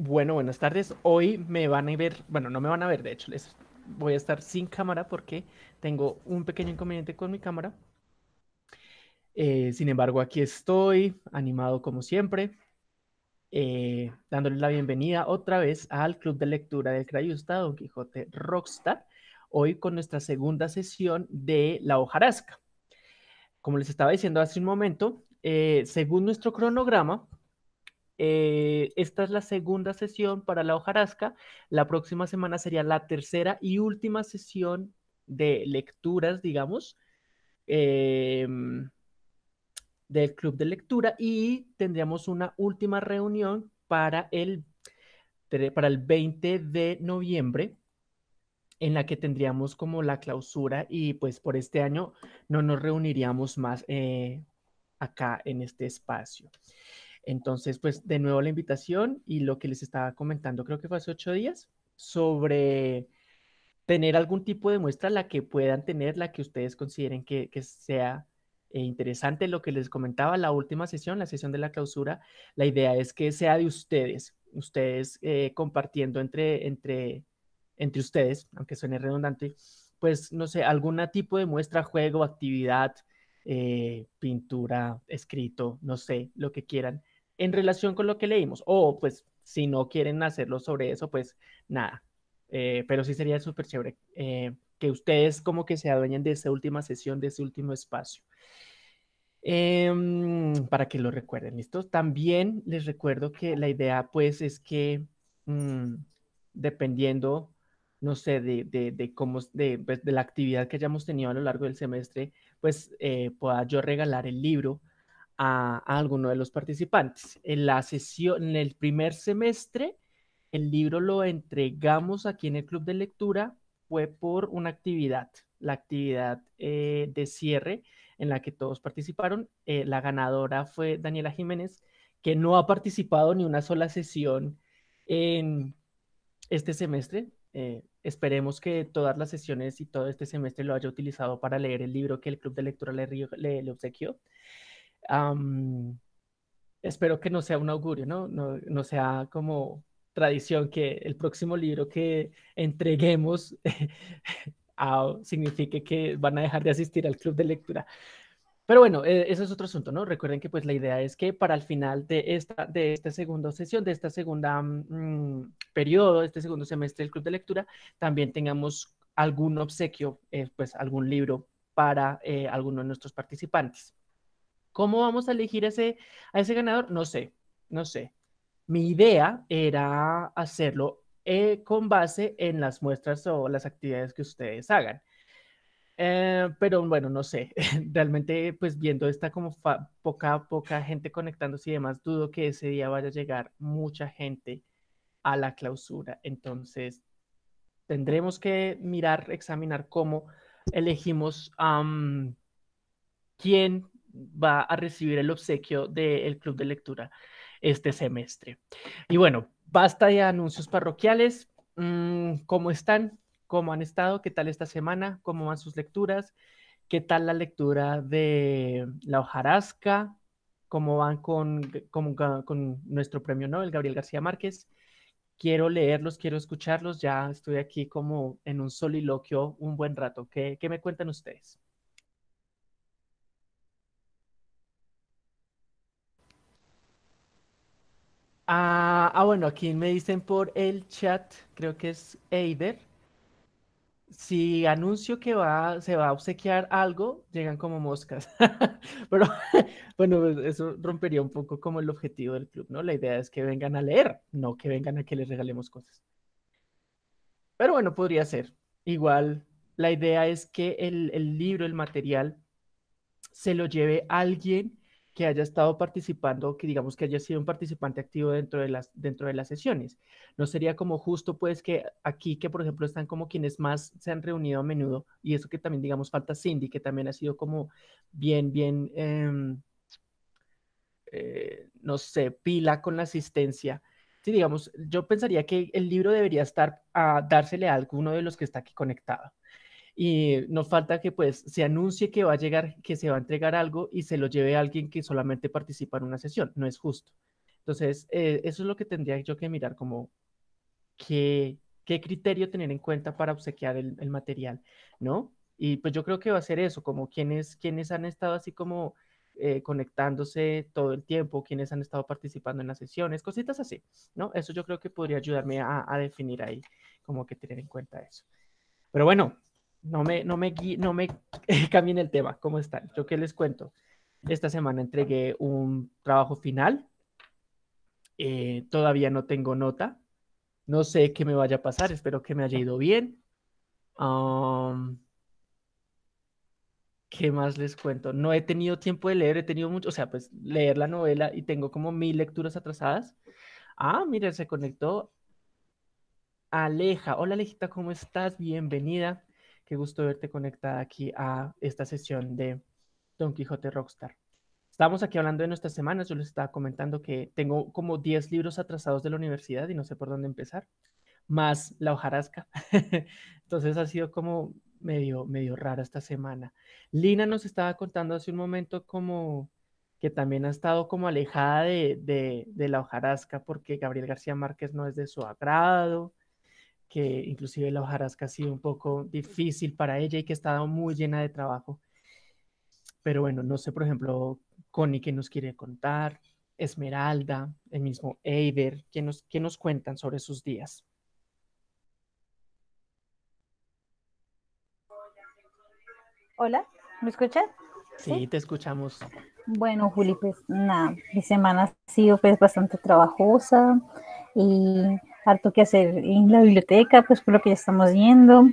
Bueno, buenas tardes. Hoy me van a ver, bueno, no me van a ver, de hecho, les voy a estar sin cámara porque tengo un pequeño inconveniente con mi cámara. Eh, sin embargo, aquí estoy, animado como siempre, eh, dándoles la bienvenida otra vez al Club de Lectura del Crayusta, Don Quijote Rockstar, hoy con nuestra segunda sesión de La hojarasca. Como les estaba diciendo hace un momento, eh, según nuestro cronograma, eh, esta es la segunda sesión para la hojarasca. La próxima semana sería la tercera y última sesión de lecturas, digamos, em, del club de lectura y tendríamos una última reunión para el, para el 20 de noviembre en la que tendríamos como la clausura y pues por este año no nos reuniríamos más eh, acá en este espacio. Entonces, pues de nuevo la invitación y lo que les estaba comentando, creo que fue hace ocho días, sobre tener algún tipo de muestra, la que puedan tener, la que ustedes consideren que, sea eh, interesante. Lo que les comentaba, la última sesión, la sesión de la clausura, la idea es que sea de ustedes, ustedes eh, compartiendo entre, entre, entre ustedes, aunque suene redundante, pues no sé, algún tipo de muestra, juego, actividad, eh, pintura, escrito, no sé, lo que quieran, en relación con lo que leímos. O pues si no quieren hacerlo sobre eso, pues nada. Eh, pero sí sería súper chévere eh, que ustedes como que se adueñen de esa última sesión, de ese último espacio. Em, para que lo recuerden, ¿listo? También les recuerdo que la idea pues es que mm, dependiendo, no sé, de, cómo, de, pues, de, la actividad que hayamos tenido a lo largo del semestre, pues eh, pueda yo regalar el libro a, alguno de los participantes. En la sesión, en el primer semestre, el libro lo entregamos aquí en el club de lectura, fue por una actividad, la actividad eh, de cierre en la que todos participaron. Eh, la ganadora fue Daniela Jiménez, que no ha participado ni una sola sesión en este semestre. Eh, esperemos que todas las sesiones y todo este semestre lo haya utilizado para leer el libro que el Club de Lectura le, le, le obsequió espero que no sea un augurio, ¿no? ¿no? sea como tradición que el próximo libro que entreguemos signifique que van a dejar de asistir al club de lectura. Pero bueno, e, eso es otro asunto, ¿no? Recuerden que pues la idea es que para el final de esta, de esta segunda sesión, de esta segunda mm, periodo, este segundo semestre del club de lectura, también tengamos algún obsequio, eh, pues algún libro para eh, alguno de nuestros participantes. ¿Cómo vamos a elegir ese, a ese ganador? No sé, no sé. Mi idea era hacerlo eh, con base en las muestras o las actividades que ustedes hagan. Eh, pero bueno, no sé, realmente pues viendo esta como poca, poca gente conectándose y demás, dudo que ese día vaya a llegar mucha gente a la clausura. Entonces, tendremos que mirar, examinar cómo elegimos quién va a recibir el obsequio del Club de Lectura este semestre. Y bueno, basta de anuncios parroquiales. Mm, ¿Cómo están? ¿Cómo han estado? ¿Qué tal esta semana? ¿Cómo van sus lecturas? ¿Qué tal la lectura de La hojarasca? ¿Cómo van con, con, nuestro premio Nobel, Gabriel García Márquez? Quiero leerlos, quiero escucharlos. Ya estoy aquí como en un soliloquio un buen rato. ¿Qué, qué me cuentan ustedes? Ah, ah, bueno, aquí me dicen por el chat, creo que es Eider. Si anuncio que va, se va a obsequiar algo, llegan como moscas. Pero bueno, pues, eso rompería un poco como el objetivo del club, ¿no? La idea es que vengan a leer, no que vengan a que les regalemos cosas. Pero bueno, podría ser. Igual, la idea es que el, el libro, el material, se lo lleve alguien que haya estado participando, que digamos que haya sido un participante activo dentro de las, dentro de las sesiones. No sería como justo pues que aquí, que por ejemplo están como quienes más se han reunido a menudo, y eso que también digamos falta Cindy, que también ha sido como bien, bien, em, eh, no sé, pila con la asistencia. Sí, digamos, yo pensaría que el libro debería estar a dársele a alguno de los que está aquí conectado y nos falta que pues se anuncie que va a llegar, que se va a entregar algo y se lo lleve a alguien que solamente participa en una sesión. No es justo. Entonces, eh, eso es lo que tendría yo que mirar, como qué, qué criterio tener en cuenta para obsequiar el, el, material, ¿no? Y pues yo creo que va a ser eso, como quienes, quienes han estado así como eh, conectándose todo el tiempo, quienes han estado participando en las sesiones, cositas así, ¿no? Eso yo creo que podría ayudarme a, a definir ahí, como que tener en cuenta eso. Pero bueno, no me, no me, no me cambien el tema, ¿cómo están? Yo qué les cuento. Esta semana entregué un trabajo final. Eh, todavía no tengo nota. No sé qué me vaya a pasar. Espero que me haya ido bien. Um, ¿Qué más les cuento? No he tenido tiempo de leer, he tenido mucho, o sea, pues leer la novela y tengo como mil lecturas atrasadas. Ah, mira, se conectó Aleja. Hola Alejita, ¿cómo estás? Bienvenida. Qué gusto verte conectada aquí a esta sesión de Don Quijote Rockstar. Estamos aquí hablando de nuestras semanas. Yo les estaba comentando que tengo como 10 libros atrasados de la universidad y no sé por dónde empezar, más la hojarasca. Entonces ha sido como medio, medio rara esta semana. Lina nos estaba contando hace un momento como que también ha estado como alejada de, de la hojarasca porque Gabriel García Márquez no es de su agrado que inclusive la hojarasca ha sido un poco difícil para ella y que ha estado muy llena de trabajo. Pero bueno, no sé, por ejemplo, Connie, ¿qué nos quiere contar? Esmeralda, el mismo Eiber, ¿qué nos, qué nos cuentan sobre sus días? Hola, ¿me escuchas? Sí, te escuchamos. Bueno, Juli, pues nada, mi semana ha sido pues bastante trabajosa y harto que hacer en la biblioteca, pues por lo que ya estamos viendo.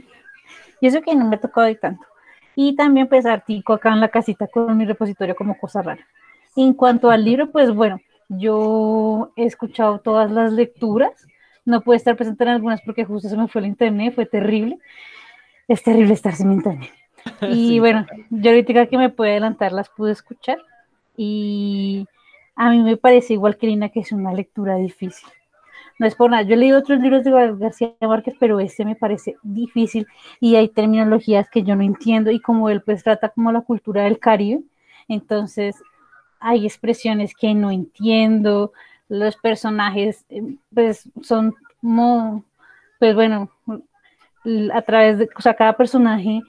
Y eso que no me tocó hoy tanto. Y también pues artico acá en la casita con mi repositorio como cosa rara. En cuanto al libro, pues bueno, yo he escuchado todas las lecturas. No puedo estar presente en algunas porque justo se me fue el internet, fue terrible. Es terrible estar sin internet. Y bueno, yo ahorita que me puede adelantar las pude escuchar. Y a mí me parece igual que Lina que es una lectura difícil no es por nada. Yo leído otros libros de García Márquez, pero este me parece difícil y hay terminologías que yo no entiendo y como él pues trata como la cultura del Caribe, entonces hay expresiones que no entiendo, los personajes eh, pues son como, pues bueno, a través de, o sea, cada personaje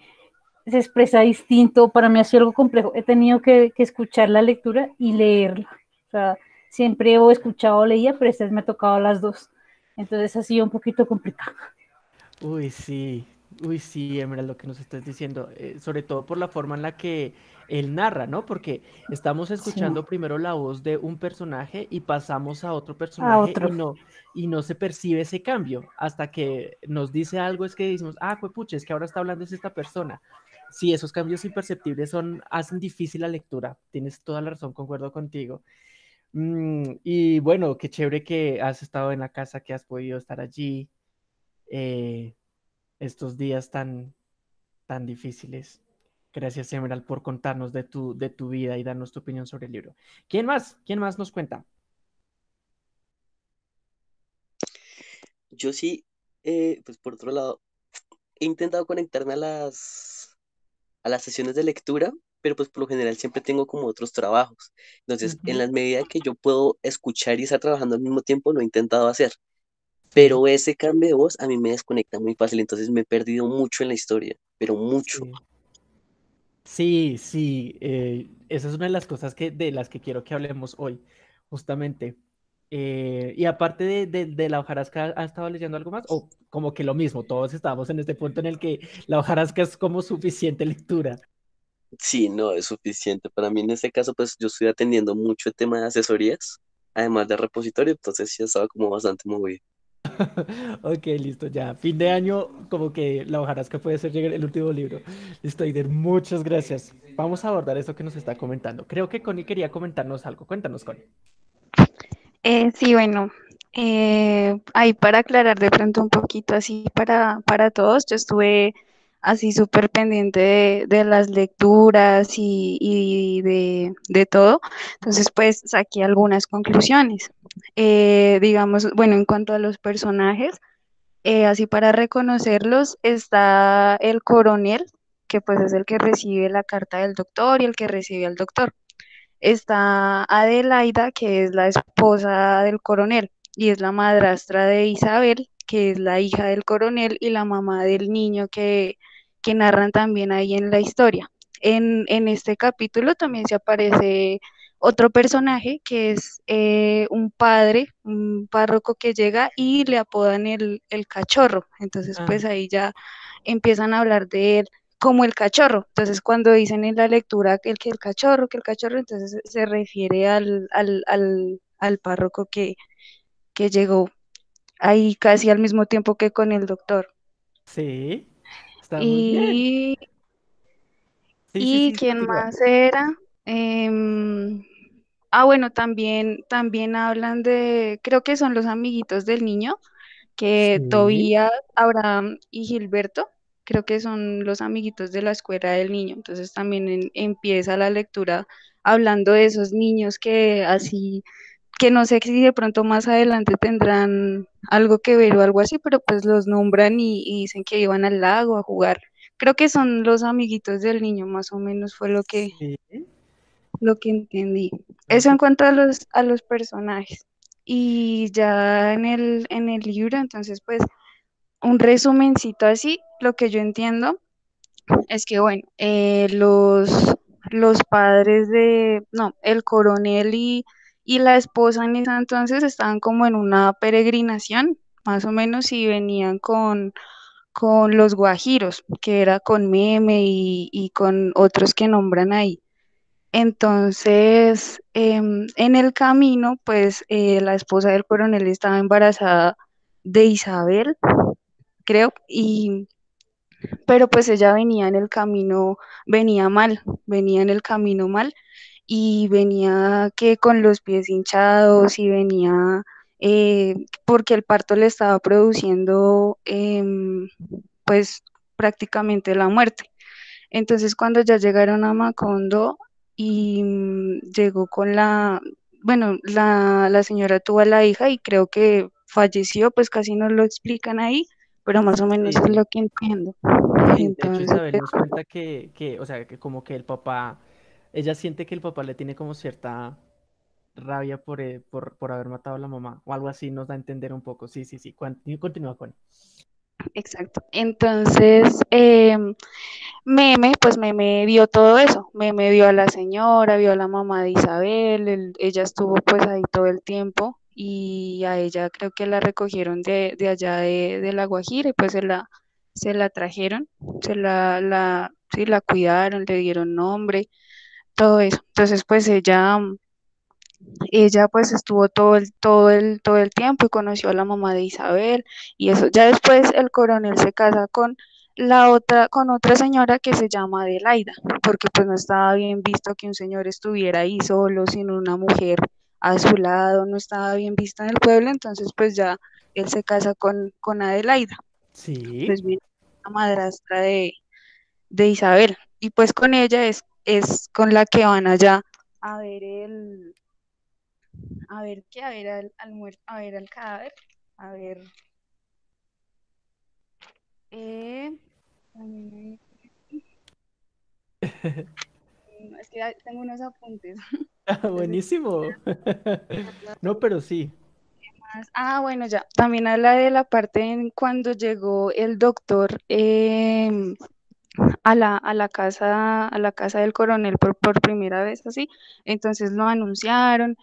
se expresa distinto, para mí ha sido algo complejo, he tenido que, que escuchar la lectura y leerla, o sea, siempre he escuchado o leía, pero esta vez me ha tocado las dos. Entonces ha sido un poquito complicado. Uy, sí, uy, sí, Emerald, lo que nos estás diciendo, eh, sobre todo por la forma en la que él narra, ¿no? Porque estamos escuchando sí. primero la voz de un personaje y pasamos a otro personaje a otro. Y, no, y no se percibe ese cambio hasta que nos dice algo, es que decimos, ah, pues pucha, es que ahora está hablando es esta persona. Sí, esos cambios imperceptibles son, hacen difícil la lectura, tienes toda la razón, concuerdo contigo. Mm, y bueno, qué chévere que has estado en la casa, que has podido estar allí eh, estos días tan, tan difíciles. Gracias, Emerald, por contarnos de tu, de tu vida y darnos tu opinión sobre el libro. ¿Quién más? ¿Quién más nos cuenta? Yo sí, eh, pues por otro lado, he intentado conectarme a las, a las sesiones de lectura, pero pues por lo general siempre tengo como otros trabajos. Entonces, uh -huh. en la medida que yo puedo escuchar y estar trabajando al mismo tiempo, lo he intentado hacer. Pero ese cambio de voz a mí me desconecta muy fácil, entonces me he perdido mucho en la historia, pero mucho. Sí, sí, sí eh, esa es una de las cosas que, de las que quiero que hablemos hoy, justamente. Eh, y aparte de, de, de, la hojarasca, ¿ha estado leyendo algo más? O como que lo mismo, todos estamos en este punto en el que la hojarasca es como suficiente lectura. Sí, no, es suficiente. Para mí en este caso, pues yo estoy atendiendo mucho el tema de asesorías, además de repositorio, entonces sí estaba como bastante movido. ok, listo, ya. Fin de año, como que la hojarasca puede ser llegar el último libro. Listo, Aider, muchas gracias. Vamos a abordar eso que nos está comentando. Creo que Connie quería comentarnos algo. Cuéntanos, Connie. Eh, sí, bueno, eh, ahí para aclarar de pronto un poquito así para, para todos, yo estuve así súper pendiente de, de, las lecturas y, y de, de, todo. Entonces, pues saqué algunas conclusiones. Eh, digamos, bueno, en cuanto a los personajes, eh, así para reconocerlos, está el coronel, que pues es el que recibe la carta del doctor y el que recibe al doctor. está Adelaida, que es la esposa del coronel y es la madrastra de Isabel, que es la hija del coronel y la mamá del niño que, que narran también ahí en la historia. En, en este capítulo también se aparece otro personaje que es eh, un padre, un párroco que llega y le apodan el, el cachorro. Entonces, pues Ah, ahí ya empiezan a hablar de él como el cachorro. Entonces, cuando dicen en la lectura que el, que el cachorro, que el cachorro, entonces se se refiere al, al, al, al párroco que, que llegó ahí casi al mismo tiempo que con el doctor. sí, está muy bien. Y, Sí, sí, y sí, quién más era. Em, ah, bueno, también, también hablan de, creo que son los amiguitos del niño, que Tobías, Abraham y Gilberto, creo que son los amiguitos de la escuela del niño. Entonces también en- empieza la lectura hablando de esos niños que así, que no sé si de pronto más adelante tendrán algo que ver o algo así, pero pues los nombran y, y dicen que iban al lago a jugar. Creo que son los amiguitos del niño, más o menos fue lo que, sí. lo que entendí. Eso en cuanto a los, a los personajes. Y ya en el, en el libro, entonces, pues, un resumencito así, lo que yo entiendo es que, bueno, eh, los, los padres de, no, el coronel y, y la esposa en ese entonces estaban como en una peregrinación, más o menos, y venían con, con los guajiros, que era con Meme y, y con otros que nombran ahí. Entonces, em, en el camino, pues eh, la esposa del coronel estaba embarazada de Isabel, creo, y pero pues ella venía en el camino, venía mal, venía en el camino mal y venía que con los pies hinchados y venía eh, porque el parto le estaba produciendo em, pues prácticamente la muerte. Entonces, cuando ya llegaron a Macondo y mm, llegó con la, bueno, la, la señora tuvo a la hija y creo que falleció, pues casi no lo explican ahí, pero más o menos es lo que entiendo. sí, de hecho Entonces, Isabel nos cuenta que, que, o sea, que como que el papá, ella siente que el papá le tiene como cierta rabia por, eh, por, por haber matado a la mamá, o algo así nos da a entender un poco. Sí, sí, sí, continúa con. exacto. Entonces, em, Meme, pues Meme vio todo eso. Meme vio a la señora, vio a la mamá de Isabel, ella estuvo pues ahí todo el tiempo y a ella creo que la recogieron de, de allá de, de La Guajira y pues se la, se la trajeron, se la, la, sí, la cuidaron, le dieron nombre, todo eso. Entonces pues ella, ella pues estuvo todo el, todo el, todo el tiempo y conoció a la mamá de Isabel y eso. Ya después el coronel se casa con la otra, con otra señora que se llama Adelaida, porque pues no estaba bien visto que un señor estuviera ahí solo, sin una mujer a su lado, no estaba bien visto en el pueblo, entonces pues ya él se casa con, con Adelaida, Sí, pues bien, la madrastra de, de Isabel, y pues con ella es, es con la que van allá a ver el, a ver qué, a ver al, al muerto, a ver al cadáver, a ver, eh, es que tengo unos apuntes. Ah, buenísimo. No, pero sí. ah, bueno, ya, también habla de la parte en cuando llegó el doctor em, a la, a la casa, a la casa del coronel por, por primera vez así, entonces lo anunciaron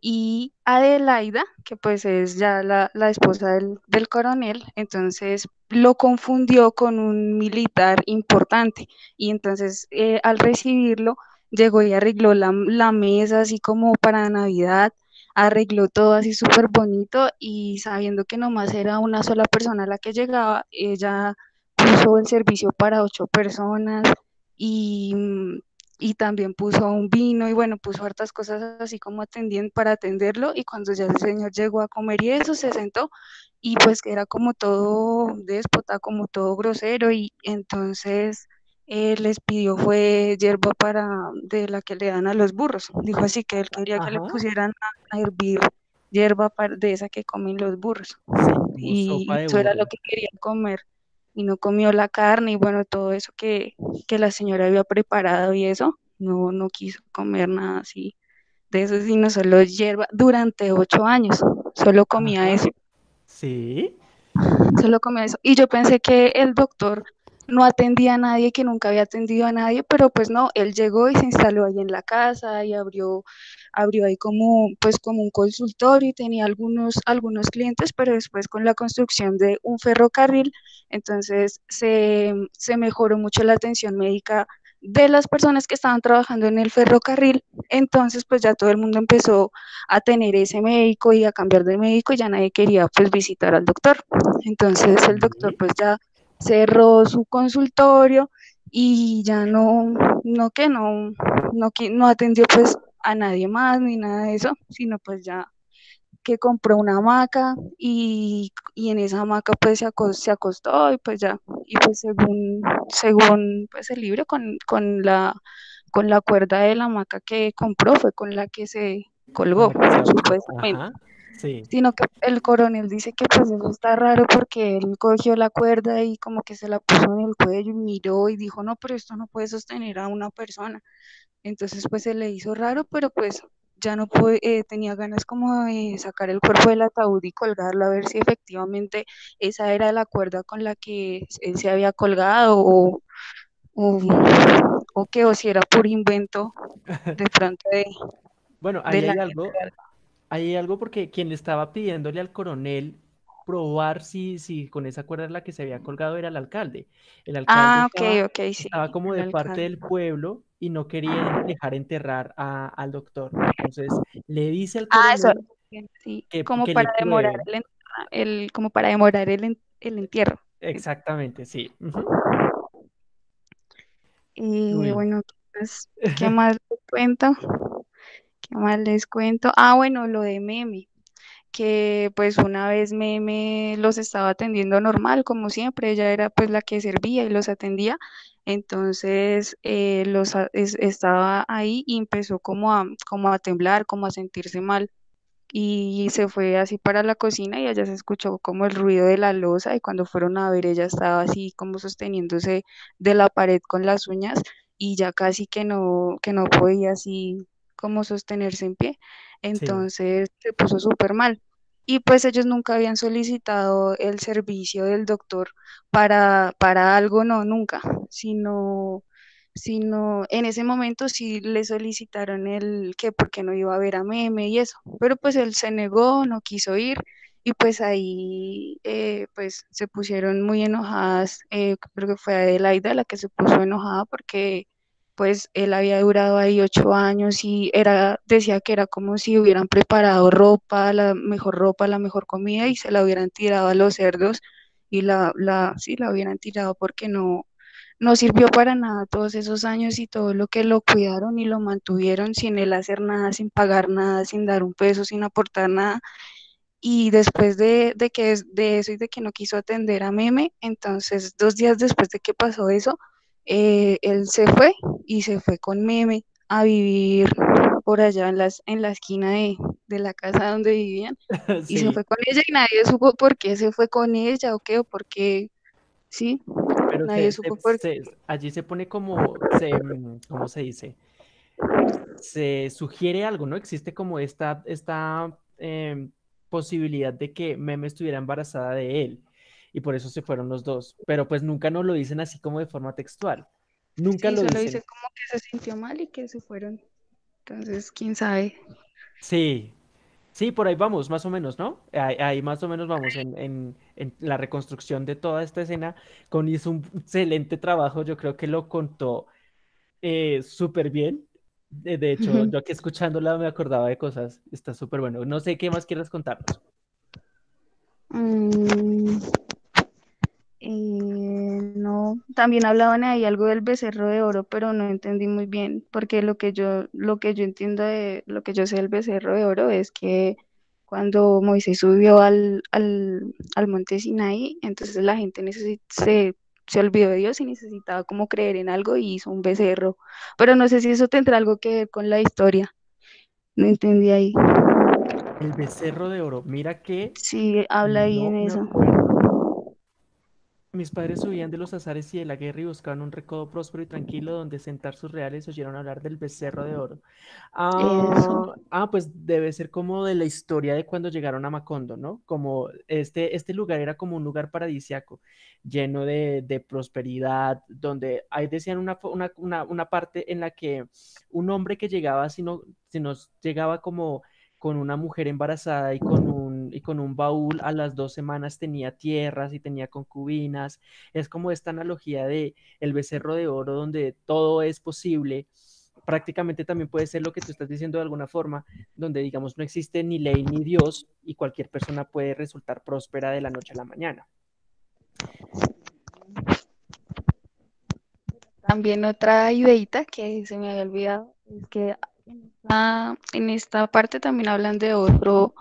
y Adelaida, que pues es ya la, la esposa del, del coronel, entonces lo confundió con un militar importante. Y entonces eh, al recibirlo llegó y arregló la, la mesa así como para Navidad, arregló todo así súper bonito y sabiendo que nomás era una sola persona la que llegaba, ella puso el servicio para ocho personas y, mm, y también puso un vino y bueno, puso hartas cosas así como atendían para atenderlo. Y cuando ya el señor llegó a comer y eso se sentó y pues era como todo déspota, como todo grosero. Y entonces eh, les pidió fue hierba para de la que le dan a los burros. Dijo así que él quería que le pusieran a, a hervir hierba para, de esa que comen los burros. Sí, y, eso era lo que quería comer y no comió la carne y bueno, todo eso que, que la señora había preparado y eso, no, no quiso comer nada así de eso, sino solo hierba durante ocho años. Solo comía eso. Sí. Solo comía eso. Y yo pensé que el doctor no atendía a nadie, que nunca había atendido a nadie, pero pues no, él llegó y se instaló ahí en la casa y abrió, abrió ahí como, pues como un consultorio y tenía algunos, algunos clientes, pero después con la construcción de un ferrocarril, entonces se, se mejoró mucho la atención médica de las personas que estaban trabajando en el ferrocarril, entonces pues ya todo el mundo empezó a tener ese médico y a cambiar de médico y ya nadie quería pues visitar al doctor. Entonces el doctor pues ya cerró su consultorio y ya no, no que no, no, no atendió pues a nadie más ni nada de eso, sino pues ya que compró una hamaca y, en esa hamaca pues se acostó, se acostó, y pues ya, y pues según, según pues el libro con, con, la, con la cuerda de la hamaca que compró fue con la que se colgó, supuestamente. Sino que el coronel dice que pues eso está raro porque él cogió la cuerda y como que se la puso en el cuello y miró y dijo, no, pero esto no puede sostener a una persona. Entonces pues se le hizo raro, pero pues ya no pude, eh, tenía ganas como de sacar el cuerpo del ataúd y colgarlo a ver si efectivamente esa era la cuerda con la que él se había colgado o, o, o que o si era por invento de pronto de... Bueno, ahí hay algo, hay algo porque quien le estaba pidiéndole al coronel probar si, si con esa cuerda la que se había colgado era el alcalde. El alcalde ah, estaba, como de parte del pueblo y no quería dejar enterrar al doctor. Entonces le dice al ah, coronel que, como, para demorar el, como para demorar el, entierro. Exactamente, sí. Y bueno, ¿qué más les cuento? ¿Qué más les cuento? Ah, bueno, lo de Meme que pues una vez me, los estaba atendiendo normal, como siempre, ella era pues la que servía y los atendía, entonces eh, los, estaba ahí y empezó como a, como a temblar, como a sentirse mal y se fue así para la cocina y allá se escuchó como el ruido de la losa y cuando fueron a ver ella estaba así como sosteniéndose de la pared con las uñas y ya casi que no, que no podía así como sostenerse en pie. Entonces se puso súper mal. Y pues ellos nunca habían solicitado el servicio del doctor para, para algo, no, nunca, sino, sino en ese momento sí le solicitaron el que porque no iba a ver a Meme y eso, pero pues él se negó, no quiso ir y pues ahí eh, pues se pusieron muy enojadas, eh, creo que fue Adelaida la que se puso enojada porque pues él había durado ahí ocho años y era, decía que era como si hubieran preparado ropa, la mejor ropa, la mejor comida y se la hubieran tirado a los cerdos y la, la, sí, la hubieran tirado porque no, no sirvió para nada todos esos años y todo lo que lo cuidaron y lo mantuvieron sin él hacer nada, sin pagar nada, sin dar un peso, sin aportar nada. Y después de, de que de eso y de que no quiso atender a Meme, entonces dos días después de que pasó eso, eh, él se fue y se fue con Meme a vivir por allá en, las, en la esquina de, la casa donde vivían y se fue con ella y nadie supo por qué se fue con ella o qué o por qué, sí, nadie supo por qué. allí se pone como, se, ¿cómo se dice? Se sugiere algo, ¿no? Existe como esta, esta em, posibilidad de que Meme estuviera embarazada de él y por eso se fueron los dos. Pero pues nunca nos lo dicen así como de forma textual. Nunca lo solo dicen. dice como que se sintió mal y que se fueron. Entonces, quién sabe. Sí, sí, por ahí vamos, más o menos, ¿no? Ahí, más o menos vamos en, la reconstrucción de toda esta escena. Con hizo un excelente trabajo, yo creo que lo contó eh, súper bien. De, hecho, yo aquí escuchándola me acordaba de cosas. Está súper bueno. No sé qué más quieres contarnos. Mm, eh, no, también hablaban ahí algo del becerro de oro, pero no entendí muy bien, porque lo que yo, lo que yo entiendo de lo que yo sé del becerro de oro es que cuando Moisés subió al, al, monte Sinaí, entonces la gente se, se olvidó de Dios y necesitaba como creer en algo y hizo un becerro. Pero no sé si eso tendrá algo que ver con la historia. No entendí ahí. El becerro de oro, mira que... Sí, habla ahí en eso. Mis padres subían de los azares y de la guerra y buscaban un recodo próspero y tranquilo donde sentar sus reales y oyeron hablar del becerro de oro. Ah, ah, pues debe ser como de la historia de cuando llegaron a Macondo, ¿no? Como este, este lugar era como un lugar paradisiaco, lleno de, de prosperidad, donde ahí decían una, una, una, una, parte en la que un hombre que llegaba, si, no, si nos llegaba como con una mujer embarazada y con un, y con un baúl a las dos semanas tenía tierras y tenía concubinas. Es como esta analogía de el becerro de oro donde todo es posible. Prácticamente también puede ser lo que tú estás diciendo de alguna forma, donde digamos no existe ni ley ni Dios y cualquier persona puede resultar próspera de la noche a la mañana. También otra ideita que se me había olvidado es que en esta parte también hablan de otro,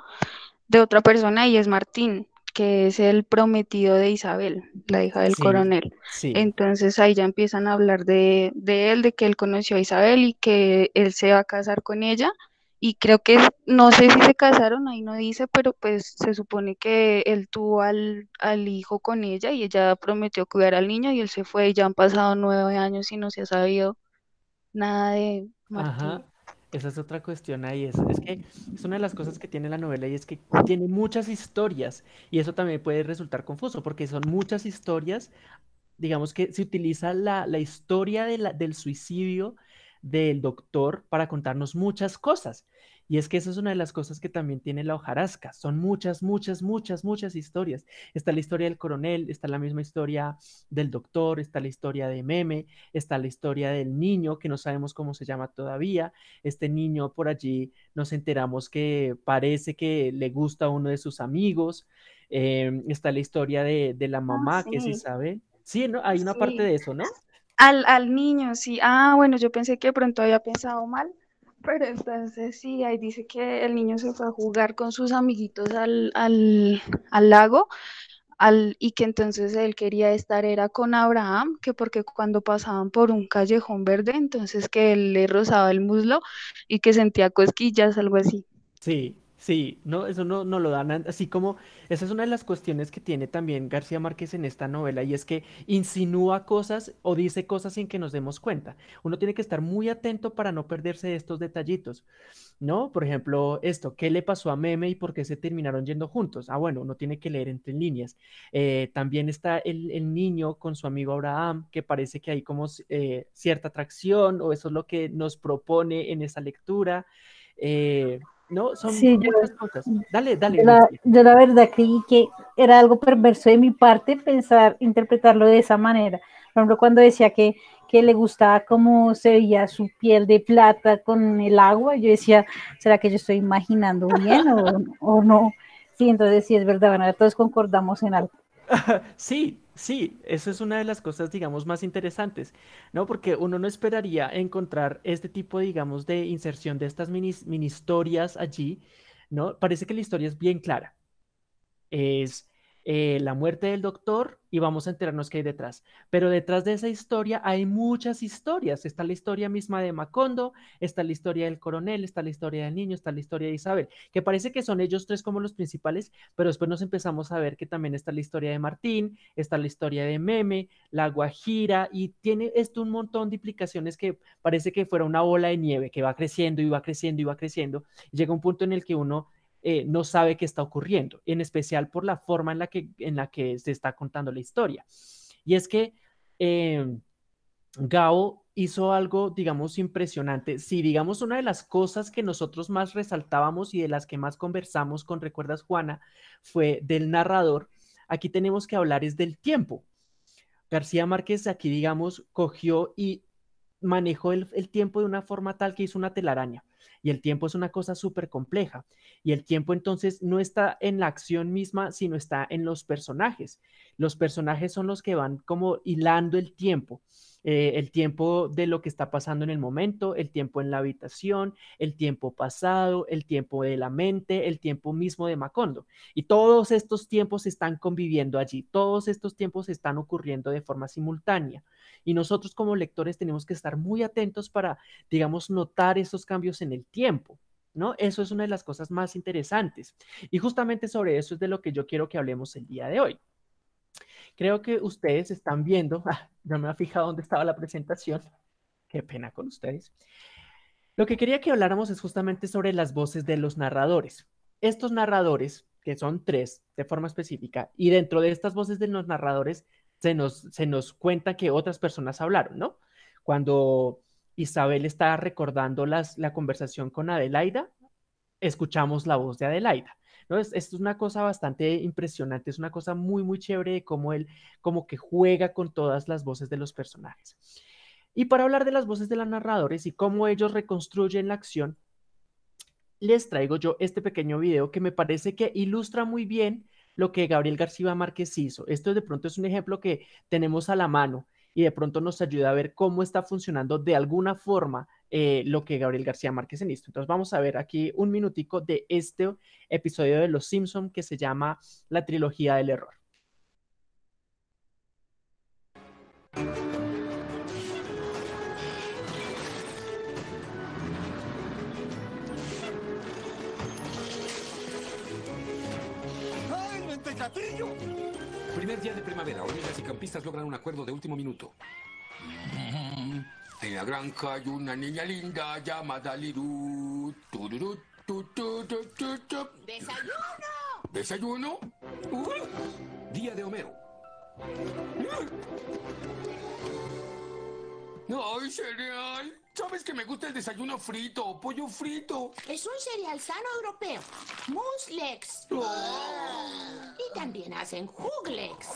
de otra persona y es Martín, que es el prometido de Isabel, la hija del coronel. Entonces ahí ya empiezan a hablar de, de, él, de que él conoció a Isabel y que él se va a casar con ella. Y creo que no sé si se casaron, ahí no dice, pero pues se supone que él tuvo al, al hijo con ella y ella prometió cuidar al niño y él se fue y ya han pasado nueve años y no se ha sabido nada de Martín. Esa es otra cuestión ahí. Es, es, que es una de las cosas que tiene la novela y es que tiene muchas historias y eso también puede resultar confuso porque son muchas historias. Digamos que se utiliza la, la historia de la, del suicidio del doctor para contarnos muchas cosas. Y es que esa es una de las cosas que también tiene la hojarasca. Son muchas, muchas, muchas, muchas historias. Está la historia del coronel, está la misma historia del doctor, está la historia de Meme, está la historia del niño, que no sabemos cómo se llama todavía. Este niño por allí nos enteramos que parece que le gusta a uno de sus amigos. Em, está la historia de, la ah, mamá, que sí sabe. Sí, ¿no? Hay una parte de eso, ¿no? Al, al niño, sí. Ah, bueno, yo pensé que pronto había pensado mal pero entonces sí, ahí dice que el niño se fue a jugar con sus amiguitos al, al, al lago al, y que entonces él quería estar era con Abraham, que porque cuando pasaban por un callejón verde, entonces que él le rozaba el muslo y que sentía cosquillas, algo así. Sí, Sí, no, eso no, no lo dan, así como esa es una de las cuestiones que tiene también García Márquez en esta novela y es que insinúa cosas o dice cosas sin que nos demos cuenta. Uno tiene que estar muy atento para no perderse de estos detallitos, ¿no? Por ejemplo, esto, ¿qué le pasó a Meme y por qué se terminaron yendo juntos? Ah, bueno, uno tiene que leer entre líneas. Eh, también está el, niño con su amigo Abraham, que parece que hay como eh, cierta atracción o eso es lo que nos propone en esa lectura. Eh, no, son muchas cosas. Dale, dale. Yo la, verdad creí que era algo perverso de mi parte pensar, interpretarlo de esa manera. Por ejemplo, cuando decía que, que le gustaba cómo se veía su piel de plata con el agua, yo decía, ¿será que yo estoy imaginando bien o, o no? Sí, entonces sí es verdad, bueno, todos concordamos en algo. sí, sí, eso es una de las cosas, digamos, más interesantes, ¿no? Porque uno no esperaría encontrar este tipo, digamos, de inserción de estas mini, mini historias allí, ¿no? Parece que la historia es bien clara. Es eh, la muerte del doctor y vamos a enterarnos qué hay detrás. Pero detrás de esa historia hay muchas historias. Está la historia misma de Macondo, está la historia del coronel, está la historia del niño, está la historia de Isabel, que parece que son ellos tres como los principales, pero después nos empezamos a ver que también está la historia de Martín, está la historia de Meme, la Guajira, y tiene esto un montón de implicaciones que parece que fuera una bola de nieve que va creciendo y va creciendo y va creciendo. llega un punto en el que uno eh, no sabe qué está ocurriendo, en especial por la forma en la que, en la que se está contando la historia. Y es que eh, Gao hizo algo, digamos, impresionante. Si, digamos, una de las cosas que nosotros más resaltábamos y de las que más conversamos con Recuerdas Juana fue del narrador, aquí tenemos que hablar es del tiempo. García Márquez aquí, digamos, cogió y manejó el, el tiempo de una forma tal que hizo una telaraña. Y el tiempo es una cosa súper compleja. Y el tiempo entonces no está en la acción misma, sino está en los personajes. Los personajes son los que van como hilando el tiempo. Eh, el tiempo de lo que está pasando en el momento, el tiempo en la habitación, el tiempo pasado, el tiempo de la mente, el tiempo mismo de Macondo. Y todos estos tiempos están conviviendo allí, todos estos tiempos están ocurriendo de forma simultánea. Y nosotros como lectores tenemos que estar muy atentos para, digamos, notar esos cambios en el tiempo. ¿No? Eso es una de las cosas más interesantes. Y justamente sobre eso es de lo que yo quiero que hablemos el día de hoy. Creo que ustedes están viendo, ah, no me ha fijado dónde estaba la presentación, qué pena con ustedes. Lo que quería que habláramos es justamente sobre las voces de los narradores. Estos narradores, que son tres de forma específica, y dentro de estas voces de los narradores se nos, se nos cuenta que otras personas hablaron, ¿no? Cuando Isabel está recordando la conversación con Adelaida, escuchamos la voz de Adelaida. ¿no? Es, esto es una cosa bastante impresionante, es una cosa muy, muy chévere de cómo él como que juega con todas las voces de los personajes. Y para hablar de las voces de los narradores y cómo ellos reconstruyen la acción, les traigo yo este pequeño video que me parece que ilustra muy bien lo que Gabriel García Márquez hizo. Esto de pronto es un ejemplo que tenemos a la mano y de pronto nos ayuda a ver cómo está funcionando de alguna forma eh, lo que Gabriel García Márquez en esto. Entonces vamos a ver aquí un minutico de este episodio de Los Simpson que se llama La trilogía del error. Primer día de primavera, hormigas y campistas logran un acuerdo de último minuto. En la granja hay una niña linda llamada Liru. ¡Desayuno! ¿Desayuno? día de Homero. ¡Ay, cereal! ¿Sabes que me gusta el desayuno frito o pollo frito? Es un cereal sano europeo. Muslex. Y también hacen Juglex.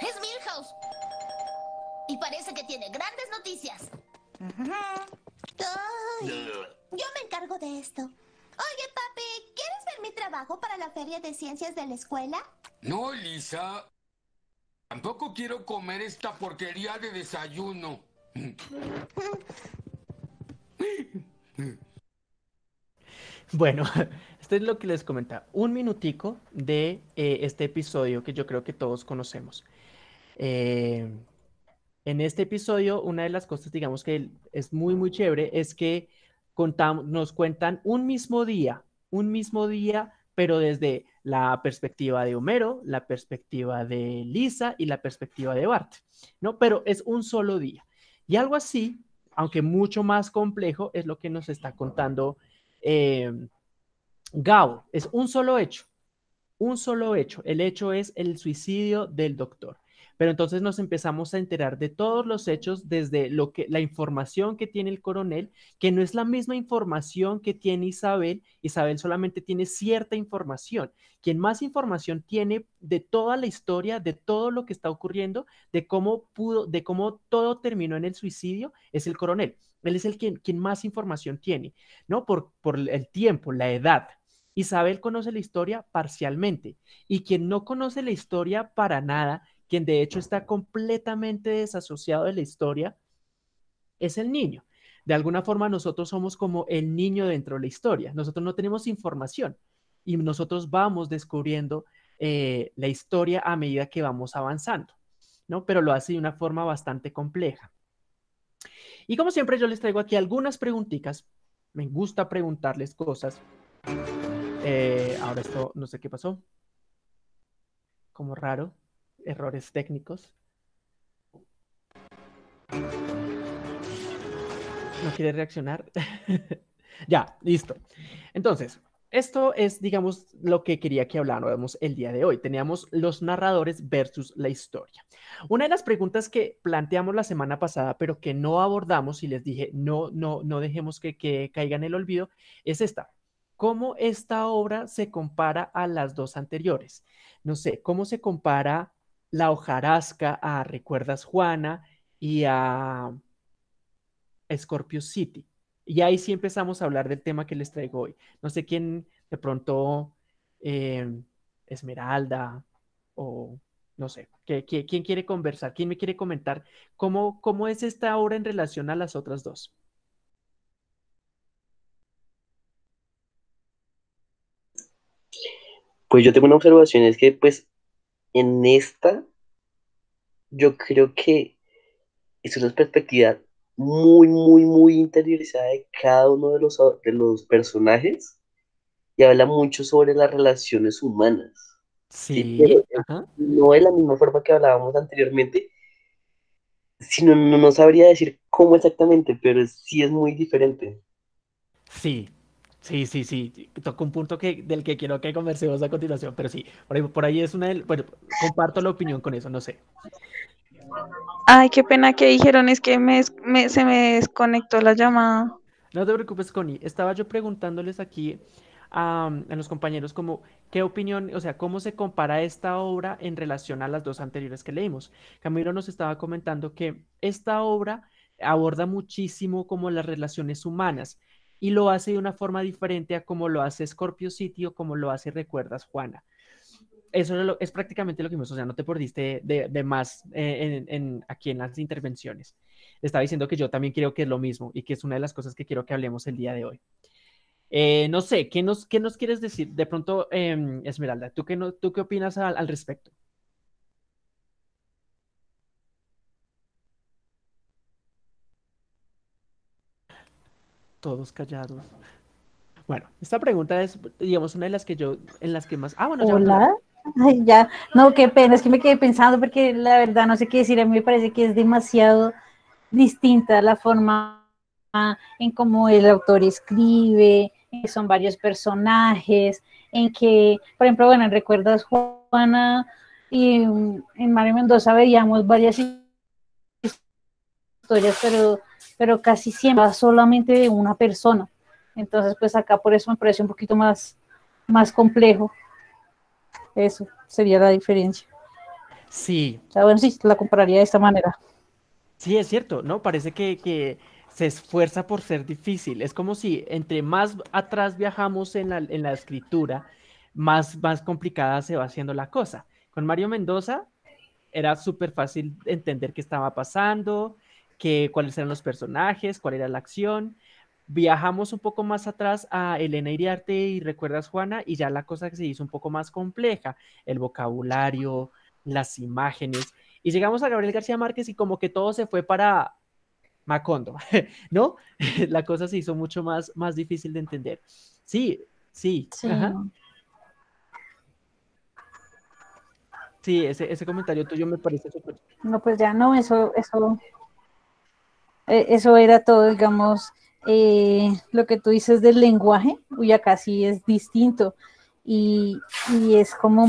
Es Milhouse. Y parece que tiene grandes noticias. Ay, yo me encargo de esto. Oye, papi, ¿quieres ver mi trabajo para la feria de ciencias de la escuela? No, Lisa. Tampoco quiero comer esta porquería de desayuno. Bueno, esto es lo que les comentaba. Un minutico de eh, este episodio que yo creo que todos conocemos. Eh, en este episodio, una de las cosas, digamos, que es muy, muy chévere es que nos cuentan un mismo día, un mismo día, pero desde la perspectiva de Homero, la perspectiva de Lisa y la perspectiva de Bart, ¿no? Pero es un solo día. Y algo así, aunque mucho más complejo, es lo que nos está contando eh, Gao. Es un solo hecho, un solo hecho. El hecho es el suicidio del doctor. Pero entonces nos empezamos a enterar de todos los hechos desde lo que la información que tiene el coronel, que no es la misma información que tiene Isabel. Isabel solamente tiene cierta información. Quien más información tiene de toda la historia, de todo lo que está ocurriendo, de cómo pudo, de cómo todo terminó en el suicidio, es el coronel. Él es el quien, quien más información tiene, ¿no? Por, por el tiempo, la edad, Isabel conoce la historia parcialmente y quien no conoce la historia para nada quien de hecho está completamente desasociado de la historia, es el niño. De alguna forma nosotros somos como el niño dentro de la historia. Nosotros no tenemos información y nosotros vamos descubriendo eh, la historia a medida que vamos avanzando, ¿no? Pero lo hace de una forma bastante compleja. Y como siempre yo les traigo aquí algunas preguntitas. Me gusta preguntarles cosas. Eh, ahora esto, no sé qué pasó. Como raro errores técnicos. ¿No quiere reaccionar? ya, listo. Entonces, esto es, digamos, lo que quería que habláramos el día de hoy. Teníamos los narradores versus la historia. Una de las preguntas que planteamos la semana pasada, pero que no abordamos y les dije, no, no, no dejemos que, que caiga en el olvido, es esta. ¿Cómo esta obra se compara a las dos anteriores? No sé, ¿cómo se compara la hojarasca a Recuerdas Juana y a Scorpio City. Y ahí sí empezamos a hablar del tema que les traigo hoy. No sé quién de pronto, em, Esmeralda o no sé, quién quiere conversar? ¿Quién me quiere comentar cómo, cómo es esta obra en relación a las otras dos? Pues yo tengo una observación, es que pues en esta, yo creo que es una perspectiva muy, muy, muy interiorizada de cada uno de los, de los personajes y habla mucho sobre las relaciones humanas. Sí, pero, no de la misma forma que hablábamos anteriormente, sino no, no sabría decir cómo exactamente, pero sí es muy diferente. Sí, sí, sí, sí. Toca un punto que, del que quiero que conversemos a continuación, pero sí, por ahí, por ahí es una del, bueno, comparto la opinión con eso, no sé. Ay, qué pena que dijeron, es que me, se me desconectó la llamada. No te preocupes, Connie. Estaba yo preguntándoles aquí a, a los compañeros como qué opinión, o sea, cómo se compara esta obra en relación a las dos anteriores que leímos. Camilo nos estaba comentando que esta obra aborda muchísimo como las relaciones humanas y lo hace de una forma diferente a como lo hace Scorpio City o como lo hace Recuerdas Juana. Eso es, prácticamente lo que vimos, o sea, no te perdiste de, más eh, en, aquí en las intervenciones. Estaba diciendo que yo también creo que es lo mismo y que es una de las cosas que quiero que hablemos el día de hoy. Eh, no sé, ¿qué nos, qué nos quieres decir? De pronto, em, Esmeralda, ¿tú qué, no, ¿tú qué opinas al respecto? Todos callados. Bueno, esta pregunta es, digamos, una de las que yo, en las que más... Ah, bueno, ya. Hola. Ay, ya, no, qué pena, es que me quedé pensando porque la verdad no sé qué decir, a mí me parece que es demasiado distinta la forma en cómo el autor escribe, que son varios personajes, en que, por ejemplo, bueno, en Recuerdas Juana y mm, en Mario Mendoza veíamos varias historias, pero, pero casi siempre solamente de una persona. Entonces, pues acá por eso me parece un poquito más, más complejo. Eso sería la diferencia. Sí, O sea, bueno, sí, la compararía de esta manera. Sí, es cierto, ¿no? Parece que, que se esfuerza por ser difícil. Es como si entre más atrás viajamos en la, en la escritura, más, más complicada se va haciendo la cosa. Con Mario Mendoza era súper fácil entender qué estaba pasando, que, cuáles eran los personajes, cuál era la acción. Viajamos un poco más atrás a Elena Iriarte y recuerdas Juana, y ya la cosa se hizo un poco más compleja, el vocabulario, las imágenes. Y llegamos a Gabriel García Márquez y como que todo se fue para Macondo, ¿no? La cosa se hizo mucho más, más difícil de entender. Sí, sí, Sí. ajá. Sí, ese, ese comentario tuyo me parece súper. No, pues ya no, eso, eso, eso era todo, digamos, eh, lo que tú dices del lenguaje, uy, acá sí es distinto. Y, y es como,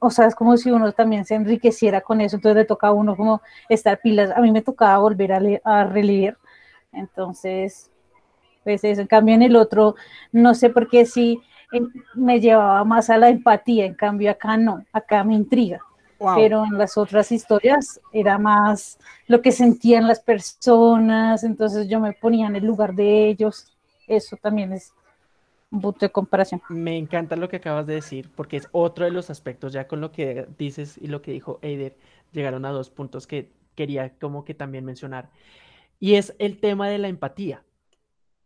o sea, es como si uno también se enriqueciera con eso, entonces le toca a uno como estar pilas. A mí me tocaba volver a, le- a releer, entonces, pues eso, en cambio en el otro, no sé por qué sí eh, me llevaba más a la empatía, en cambio acá no, acá me intriga Wow. pero en las otras historias era más lo que sentían las personas, entonces yo me ponía en el lugar de ellos. Eso también es un punto de comparación. Me encanta lo que acabas de decir, porque es otro de los aspectos, ya con lo que dices y lo que dijo Eider, llegaron a dos puntos que quería como que también mencionar. Y es el tema de la empatía.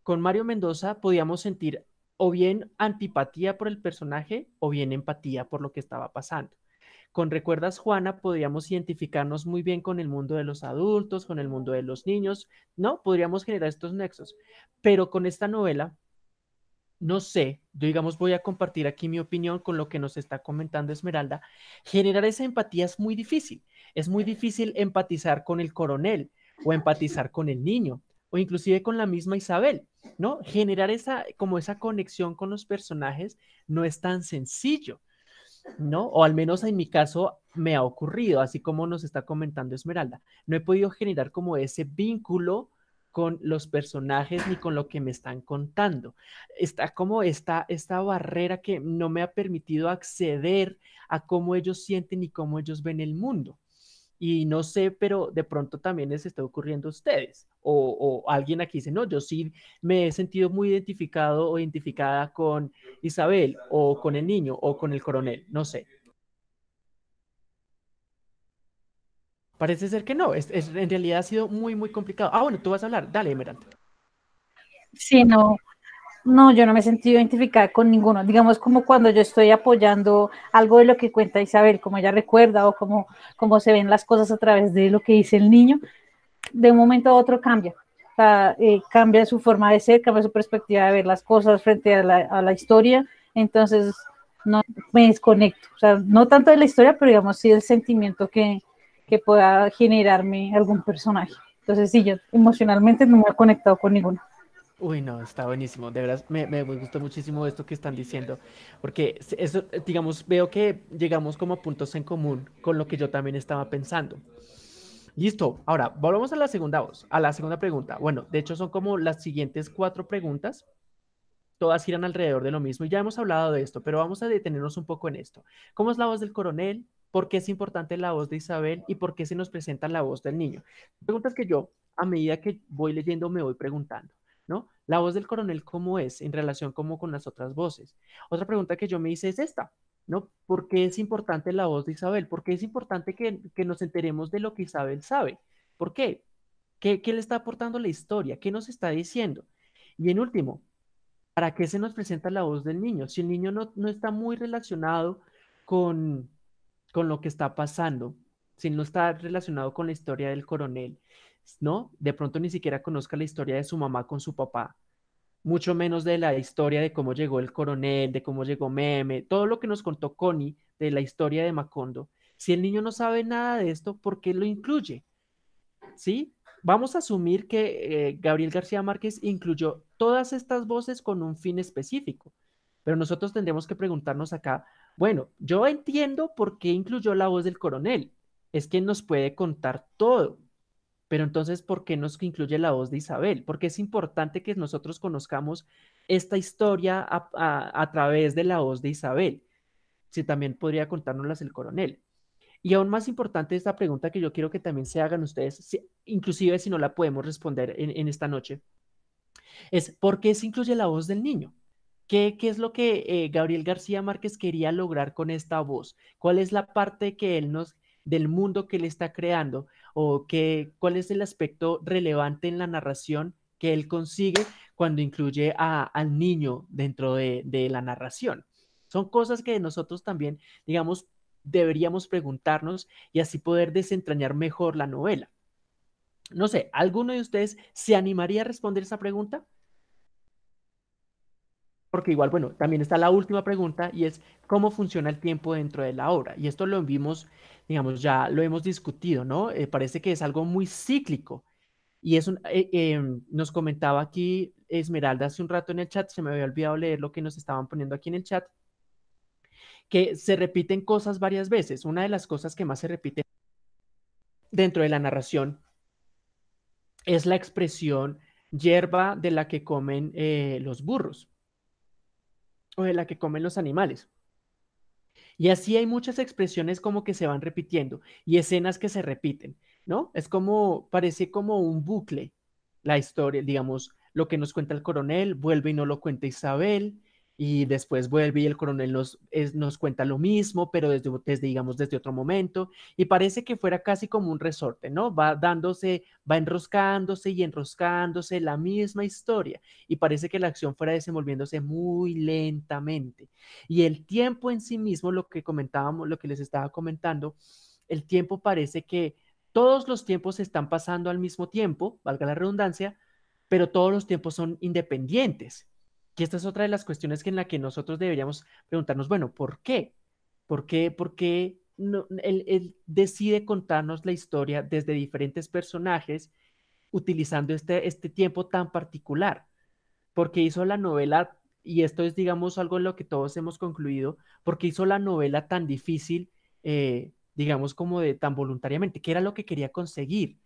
Con Mario Mendoza podíamos sentir o bien antipatía por el personaje o bien empatía por lo que estaba pasando. Con Recuerdas Juana podríamos identificarnos muy bien con el mundo de los adultos, con el mundo de los niños, ¿no? Podríamos generar estos nexos. Pero con esta novela, no sé, yo digamos voy a compartir aquí mi opinión con lo que nos está comentando Esmeralda. Generar esa empatía es muy difícil. Es muy difícil empatizar con el coronel o empatizar con el niño o inclusive con la misma Isabel, ¿no? Generar esa como esa conexión con los personajes no es tan sencillo. ¿No? O al menos en mi caso me ha ocurrido, así como nos está comentando Esmeralda. No he podido generar como ese vínculo con los personajes ni con lo que me están contando. Está como esta, esta barrera que no me ha permitido acceder a cómo ellos sienten y cómo ellos ven el mundo. Y no sé, pero de pronto también les está ocurriendo a ustedes. O, alguien aquí dice, no, yo sí me he sentido muy identificado o identificada con Isabel o con el niño o con el coronel, no sé. Parece ser que no, es- en realidad ha sido muy, muy complicado. Ah, bueno, tú vas a hablar, dale, Emerald. Sí, no, no, yo no me he sentido identificada con ninguno. Digamos como cuando yo estoy apoyando algo de lo que cuenta Isabel, como ella recuerda o como, como se ven las cosas a través de lo que dice el niño, de un momento a otro cambia. O sea, eh, cambia su forma de ser, cambia su perspectiva de ver las cosas frente a la, a la historia. Entonces, no me desconecto, o sea, no tanto de la historia, pero digamos sí el sentimiento que, que pueda generarme algún personaje. Entonces sí, yo emocionalmente no me he conectado con ninguno. Uy, no, está buenísimo. De verdad, me, me gustó muchísimo esto que están diciendo, porque eso, digamos, veo que llegamos como a puntos en común con lo que yo también estaba pensando. Listo, ahora volvamos a la segunda voz, a la segunda pregunta. Bueno, de hecho son como las siguientes cuatro preguntas, todas giran alrededor de lo mismo y ya hemos hablado de esto, pero vamos a detenernos un poco en esto. ¿Cómo es la voz del coronel? ¿Por qué es importante la voz de Isabel y por qué se nos presenta la voz del niño? Preguntas que yo, a medida que voy leyendo, me voy preguntando. ¿No? La voz del coronel, ¿cómo es en relación como con las otras voces? Otra pregunta que yo me hice es esta, ¿no? ¿Por qué es importante la voz de Isabel? ¿Por qué es importante que, nos enteremos de lo que Isabel sabe? ¿Por qué? qué? ¿Qué le está aportando la historia? ¿Qué nos está diciendo? Y en último, ¿para qué se nos presenta la voz del niño? Si el niño no, no está muy relacionado con, con lo que está pasando, si no está relacionado con la historia del coronel, ¿no? De pronto ni siquiera conozca la historia de su mamá con su papá, mucho menos de la historia de cómo llegó el coronel, de cómo llegó Meme, todo lo que nos contó Connie de la historia de Macondo. Si el niño no sabe nada de esto, ¿por qué lo incluye? ¿Sí? Vamos a asumir que eh, Gabriel García Márquez incluyó todas estas voces con un fin específico, pero nosotros tendremos que preguntarnos acá, bueno, yo entiendo por qué incluyó la voz del coronel, es que nos puede contar todo, pero entonces, ¿por qué nos incluye la voz de Isabel? Porque es importante que nosotros conozcamos esta historia a, través de la voz de Isabel. Si también podría contárnoslas el coronel. Y aún más importante esta pregunta que yo quiero que también se hagan ustedes, inclusive si no la podemos responder en, esta noche, es ¿por qué se incluye la voz del niño? ¿Qué, es lo que eh, Gabriel García Márquez quería lograr con esta voz? ¿Cuál es la parte que él nos, del mundo que él está creando, o qué, cuál es el aspecto relevante en la narración que él consigue cuando incluye al niño dentro de, la narración. Son cosas que nosotros también, digamos, deberíamos preguntarnos y así poder desentrañar mejor la novela. No sé, ¿alguno de ustedes se animaría a responder esa pregunta? Porque igual, bueno, también está la última pregunta y es cómo funciona el tiempo dentro de la obra. Y esto lo vimos digamos, ya lo hemos discutido, ¿no? Eh, parece que es algo muy cíclico. Y es un, eh, em, nos comentaba aquí Esmeralda hace un rato en el chat, se me había olvidado leer lo que nos estaban poniendo aquí en el chat, que se repiten cosas varias veces. Una de las cosas que más se repite dentro de la narración es la expresión hierba de la que comen eh, los burros de la que comen los animales. Y así hay muchas expresiones como que se van repitiendo y escenas que se repiten, ¿no? Es como, parece como un bucle la historia, digamos, lo que nos cuenta el coronel, vuelve y no lo cuenta Isabel, y después vuelve y el coronel nos, nos cuenta lo mismo, pero desde, desde, digamos, desde otro momento, y parece que fuera casi como un resorte, ¿no? Va dándose, va enroscándose y enroscándose la misma historia, y parece que la acción fuera desenvolviéndose muy lentamente. Y el tiempo en sí mismo, lo que comentábamos, lo que les estaba comentando, el tiempo parece que todos los tiempos están pasando al mismo tiempo, valga la redundancia, pero todos los tiempos son independientes. Y esta es otra de las cuestiones que en la que nosotros deberíamos preguntarnos, bueno, ¿por qué? ¿Por qué? ¿Por qué él, decide contarnos la historia desde diferentes personajes utilizando este, este tiempo tan particular? Porque hizo la novela, y esto es, digamos, algo en lo que todos hemos concluido, porque hizo la novela tan difícil, eh, digamos, como de tan voluntariamente, ¿qué era lo que quería conseguir?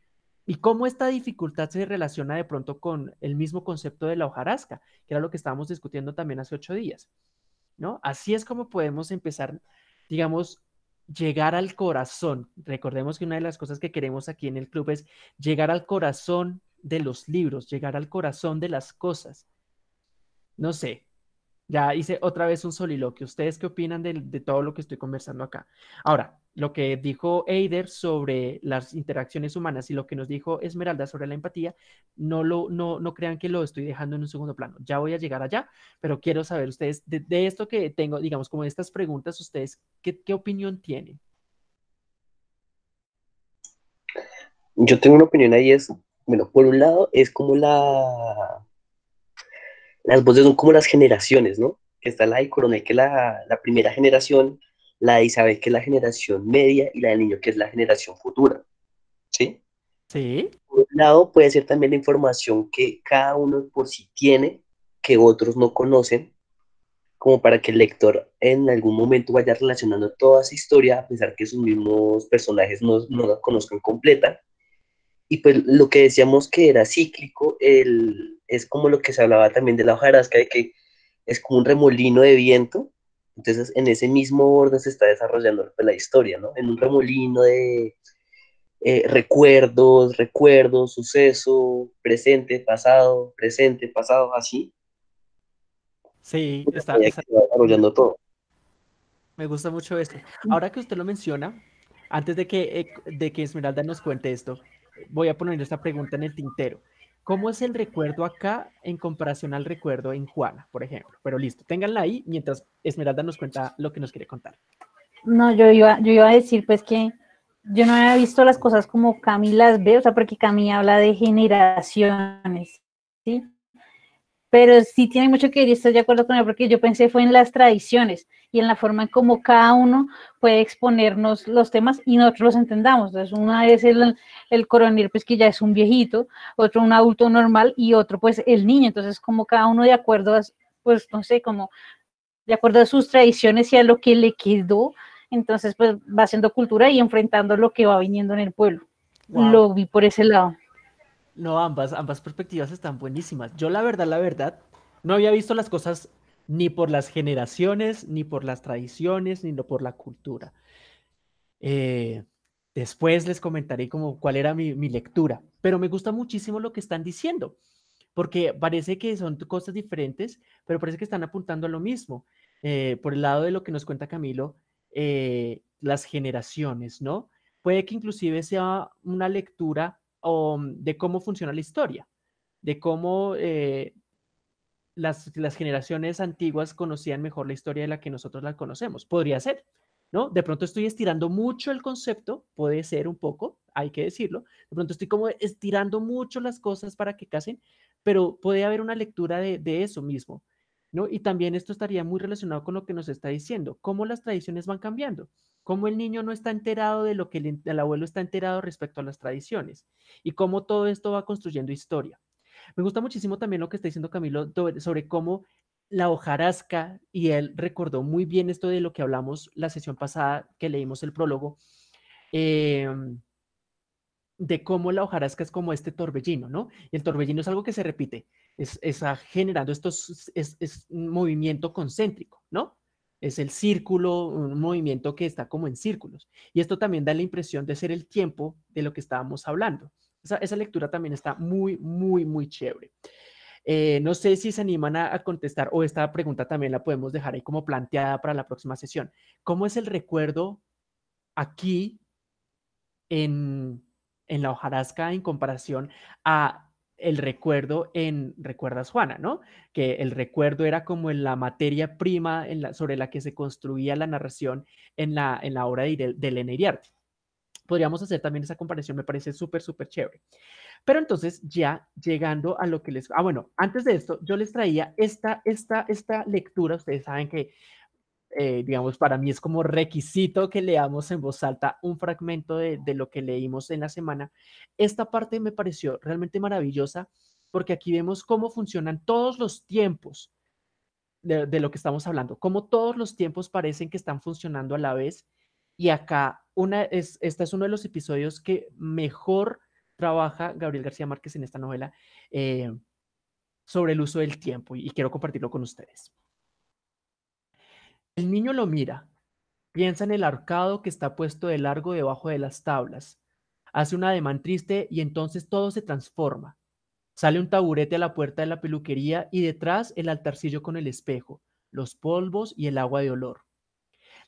Y cómo esta dificultad se relaciona de pronto con el mismo concepto de la hojarasca, que era lo que estábamos discutiendo también hace ocho días, ¿no? Así es como podemos empezar, digamos, llegar al corazón. Recordemos que una de las cosas que queremos aquí en el club es llegar al corazón de los libros, llegar al corazón de las cosas. No sé, ya hice otra vez un soliloquio. ¿Ustedes qué opinan de, todo lo que estoy conversando acá? Ahora, lo que dijo Eider sobre las interacciones humanas y lo que nos dijo Esmeralda sobre la empatía, no, lo, no, no crean que lo estoy dejando en un segundo plano. Ya voy a llegar allá, pero quiero saber ustedes, de, esto que tengo, digamos, como estas preguntas, ustedes, ¿qué, qué opinión tienen? Yo tengo una opinión ahí, es, bueno, por un lado, es como la las voces son como las generaciones, ¿no? que está la de Coronel, que la, la primera generación, la de Isabel, que es la generación media, y la del niño, que es la generación futura. ¿Sí? Sí. Por un lado, puede ser también la información que cada uno por sí tiene, que otros no conocen, como para que el lector en algún momento vaya relacionando toda esa historia, a pesar que sus mismos personajes no, no la conozcan completa. Y pues lo que decíamos que era cíclico, el, es como lo que se hablaba también de la hojarasca, de que es como un remolino de viento. Entonces, en ese mismo orden se está desarrollando pues, la historia, ¿no? En un remolino de eh, recuerdos, recuerdos, suceso, presente, pasado, presente, pasado, así. Sí, está, Y ahí está- se va desarrollando todo. me gusta mucho esto. Ahora que usted lo menciona, antes de que, eh, de que Esmeralda nos cuente esto, voy a poner esta pregunta en el tintero. ¿Cómo es el recuerdo acá en comparación al recuerdo en Juana, por ejemplo? Pero listo, ténganla ahí mientras Esmeralda nos cuenta lo que nos quiere contar. No, yo iba, yo iba a decir pues que yo no había visto las cosas como Cami las ve, o sea, porque Cami habla de generaciones, ¿sí? Pero sí tiene mucho que ver, y estoy de acuerdo con él, porque yo pensé fue en las tradiciones y en la forma en cómo cada uno puede exponernos los temas y nosotros los entendamos. Entonces, una es el, el coronel, pues que ya es un viejito, otro un adulto normal y otro pues el niño. Entonces, como cada uno de acuerdo a, pues no sé, como de acuerdo a sus tradiciones y a lo que le quedó, entonces pues va haciendo cultura y enfrentando lo que va viniendo en el pueblo. Wow. Lo vi por ese lado. No, ambas, ambas perspectivas están buenísimas. Yo la verdad, la verdad, no había visto las cosas ni por las generaciones, ni por las tradiciones, ni por la cultura. Eh, después les comentaré como cuál era mi, mi lectura, pero me gusta muchísimo lo que están diciendo, porque parece que son cosas diferentes, pero parece que están apuntando a lo mismo. Eh, por el lado de lo que nos cuenta Camilo, eh, las generaciones, ¿no? Puede que inclusive sea una lectura o, de cómo funciona la historia, de cómo eh, las, las, generaciones antiguas conocían mejor la historia de la que nosotros la conocemos. Podría ser, ¿no? De pronto estoy estirando mucho el concepto, puede ser un poco, hay que decirlo. De pronto estoy como estirando mucho las cosas para que casen, pero puede haber una lectura de, de eso mismo, ¿no? Y también esto estaría muy relacionado con lo que nos está diciendo, cómo las tradiciones van cambiando, cómo el niño no está enterado de lo que el, el abuelo está enterado respecto a las tradiciones y cómo todo esto va construyendo historia. Me gusta muchísimo también lo que está diciendo Camilo sobre cómo la hojarasca, y él recordó muy bien esto de lo que hablamos la sesión pasada que leímos el prólogo, eh, de cómo la hojarasca es como este torbellino, ¿no? Y el torbellino es algo que se repite, es, está generando estos, es, es un movimiento concéntrico, ¿no? Es el círculo, un movimiento que está como en círculos. Y esto también da la impresión de ser el tiempo de lo que estábamos hablando. Esa, esa lectura también está muy, muy, muy chévere. Eh, no sé si se animan a, contestar o esta pregunta también la podemos dejar ahí como planteada para la próxima sesión. ¿Cómo es el recuerdo aquí en, en la hojarasca en comparación a el recuerdo en Recuerdas Juana, ¿no? Que el recuerdo era como en la materia prima sobre la que se construía la narración en la, en la obra de, de Elena Iriarte. Podríamos hacer también esa comparación, me parece súper, súper chévere. Pero entonces ya llegando a lo que les... Ah, bueno, antes de esto, yo les traía esta, esta, esta lectura, ustedes saben que, eh, digamos, para mí es como requisito que leamos en voz alta un fragmento de, de lo que leímos en la semana. Esta parte me pareció realmente maravillosa porque aquí vemos cómo funcionan todos los tiempos de, de, lo que estamos hablando, cómo todos los tiempos parecen que están funcionando a la vez. Y acá, una es, este es uno de los episodios que mejor trabaja Gabriel García Márquez en esta novela eh, sobre el uso del tiempo y, y quiero compartirlo con ustedes. El niño lo mira, piensa en el arcado que está puesto de largo debajo de las tablas, hace un ademán triste y entonces todo se transforma. Sale un taburete a la puerta de la peluquería y detrás el altarcillo con el espejo, los polvos y el agua de olor.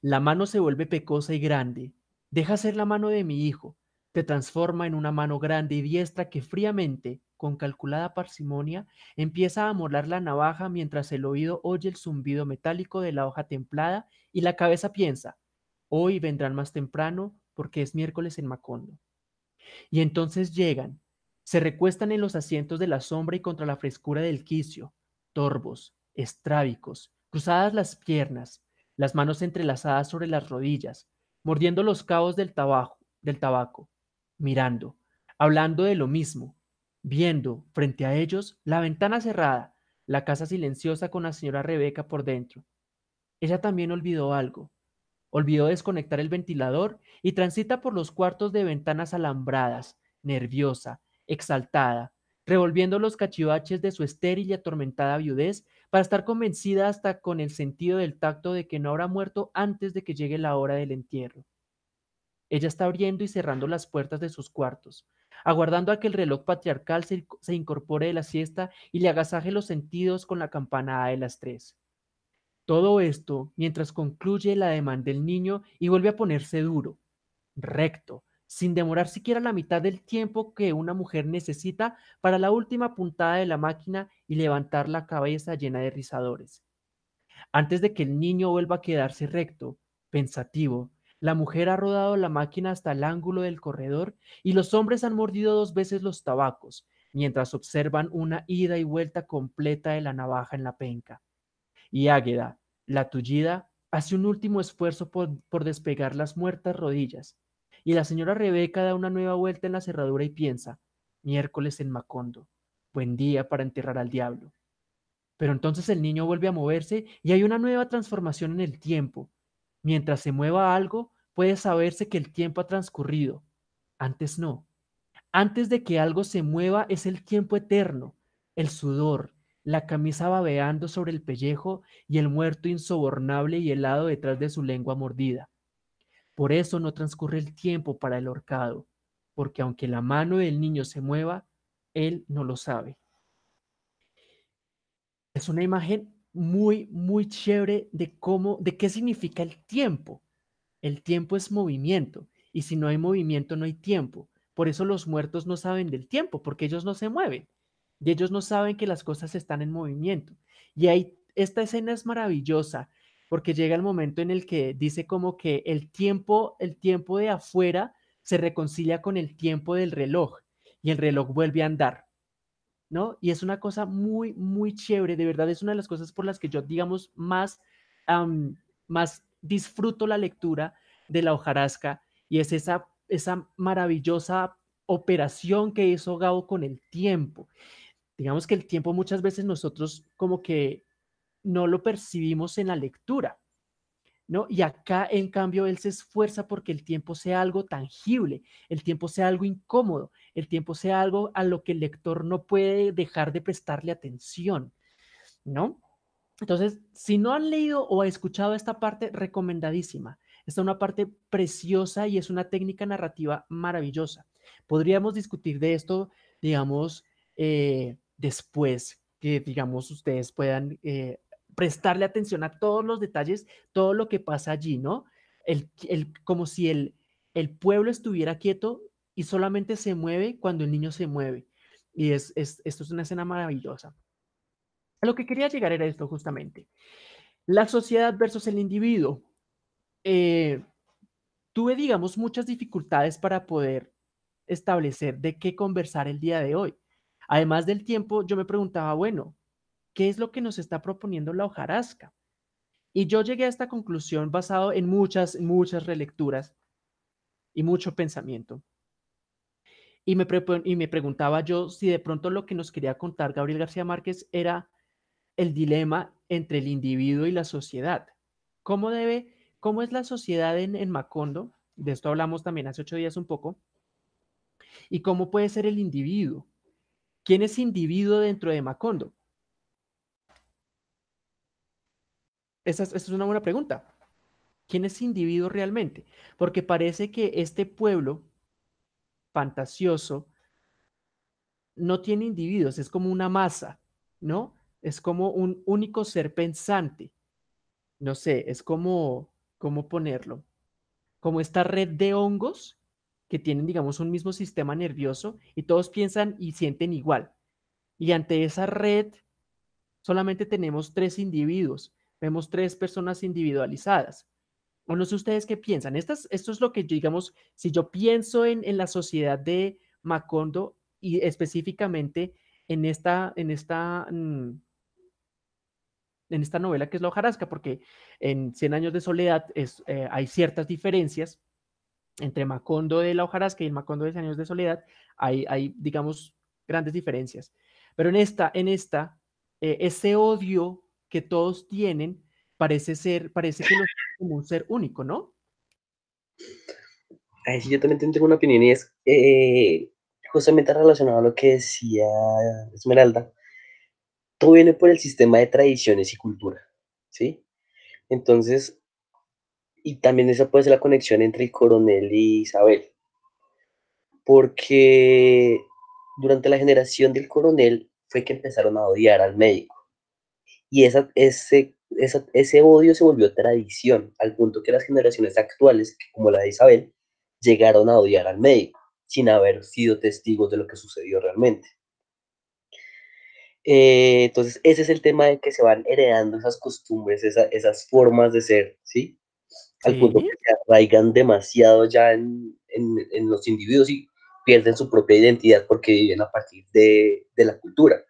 La mano se vuelve pecosa y grande. Deja ser la mano de mi hijo. Te transforma en una mano grande y diestra que fríamente, con calculada parsimonia, empieza a molar la navaja mientras el oído oye el zumbido metálico de la hoja templada y la cabeza piensa, hoy vendrán más temprano porque es miércoles en Macondo. Y entonces llegan, se recuestan en los asientos de la sombra y contra la frescura del quicio, torvos, estrábicos, cruzadas las piernas, las manos entrelazadas sobre las rodillas, mordiendo los cabos del tabaco, del tabaco, mirando, hablando de lo mismo, viendo frente a ellos la ventana cerrada, la casa silenciosa con la señora Rebeca por dentro. Ella también olvidó algo. Olvidó desconectar el ventilador y transita por los cuartos de ventanas alambradas, nerviosa, exaltada, revolviendo los cachivaches de su estéril y atormentada viudez para estar convencida hasta con el sentido del tacto de que no habrá muerto antes de que llegue la hora del entierro. Ella está abriendo y cerrando las puertas de sus cuartos, aguardando a que el reloj patriarcal se, incorpore de la siesta y le agasaje los sentidos con la campanada de las tres. Todo esto mientras concluye la demanda del niño y vuelve a ponerse duro, recto, sin demorar siquiera la mitad del tiempo que una mujer necesita para la última puntada de la máquina y levantar la cabeza llena de rizadores. Antes de que el niño vuelva a quedarse recto, pensativo, la mujer ha rodado la máquina hasta el ángulo del corredor y los hombres han mordido dos veces los tabacos, mientras observan una ida y vuelta completa de la navaja en la penca. Y Águeda, la tullida, hace un último esfuerzo por, por despegar las muertas rodillas, y la señora Rebeca da una nueva vuelta en la cerradura y piensa, miércoles en Macondo, buen día para enterrar al diablo. Pero entonces el niño vuelve a moverse y hay una nueva transformación en el tiempo. Mientras se mueva algo, puede saberse que el tiempo ha transcurrido. Antes no. Antes de que algo se mueva es el tiempo eterno, el sudor, la camisa babeando sobre el pellejo y el muerto insobornable y helado detrás de su lengua mordida. Por eso no transcurre el tiempo para el horcado, porque aunque la mano del niño se mueva, él no lo sabe. Es una imagen muy, muy chévere de cómo, de qué significa el tiempo. El tiempo es movimiento, y si no hay movimiento, no hay tiempo. Por eso los muertos no saben del tiempo, porque ellos no se mueven. Y ellos no saben que las cosas están en movimiento. Y ahí, esta escena es maravillosa porque llega el momento en el que dice como que el tiempo, el tiempo de afuera se reconcilia con el tiempo del reloj y el reloj vuelve a andar, ¿no? Y es una cosa muy, muy chévere, de verdad es una de las cosas por las que yo, digamos, más, más disfruto la lectura de la hojarasca y es esa, esa maravillosa operación que hizo Gabo con el tiempo. Digamos que el tiempo muchas veces nosotros como que no lo percibimos en la lectura, ¿no? Y acá, en cambio, él se esfuerza porque el tiempo sea algo tangible, el tiempo sea algo incómodo, el tiempo sea algo a lo que el lector no puede dejar de prestarle atención, ¿no? Entonces, si no han leído o escuchado esta parte, recomendadísima. Esta es una parte preciosa y es una técnica narrativa maravillosa. Podríamos discutir de esto, digamos, eh, después que, digamos, ustedes puedan eh, prestarle atención a todos los detalles, todo lo que pasa allí, ¿no? El, como si el, el pueblo estuviera quieto y solamente se mueve cuando el niño se mueve. Y es, esto es una escena maravillosa. Lo que quería llegar era esto justamente. La sociedad versus el individuo. Eh, tuve, digamos, muchas dificultades para poder establecer de qué conversar el día de hoy. Además del tiempo, yo me preguntaba, bueno, qué es lo que nos está proponiendo la hojarasca. Y yo llegué a esta conclusión basado en muchas, muchas relecturas y mucho pensamiento. Y me, y me preguntaba yo si de pronto lo que nos quería contar Gabriel García Márquez era el dilema entre el individuo y la sociedad. ¿Cómo debe, cómo es la sociedad en, en Macondo? De esto hablamos también hace ocho días un poco. ¿Y cómo puede ser el individuo? ¿Quién es individuo dentro de Macondo? Esa es, una buena pregunta. ¿Quién es individuo realmente? Porque parece que este pueblo fantasioso no tiene individuos, es como una masa, ¿no? Es como un único ser pensante. No sé, es como, ¿cómo ponerlo? Como esta red de hongos que tienen, digamos, un mismo sistema nervioso y todos piensan y sienten igual. Y ante esa red solamente tenemos tres individuos vemos tres personas individualizadas. O no sé ustedes qué piensan. esto es lo que digamos, si yo pienso en, la sociedad de Macondo y específicamente en esta, en esta, mm, en esta novela que es la hojarasca, porque en Cien años de soledad es, eh, hay ciertas diferencias entre Macondo de la hojarasca y el Macondo de Cien años de soledad, hay, hay digamos, grandes diferencias. Pero en esta, en esta, eh, ese odio que todos tienen parece ser, parece que lo es como un ser único, ¿no? Ay, sí, yo también tengo una opinión y es eh, justamente relacionado a lo que decía Esmeralda. Todo viene por el sistema de tradiciones y cultura, ¿sí? Entonces, y también esa puede ser la conexión entre el coronel y Isabel. Porque durante la generación del coronel fue que empezaron a odiar al médico. Y esa, ese, ese odio se volvió tradición, al punto que las generaciones actuales, como la de Isabel, llegaron a odiar al médico, sin haber sido testigos de lo que sucedió realmente. Eh, entonces, ese es el tema de que se van heredando esas costumbres, esas formas de ser, ¿sí? Al punto que se arraigan demasiado ya en, en, los individuos y pierden su propia identidad porque viven a partir de, de, la cultura.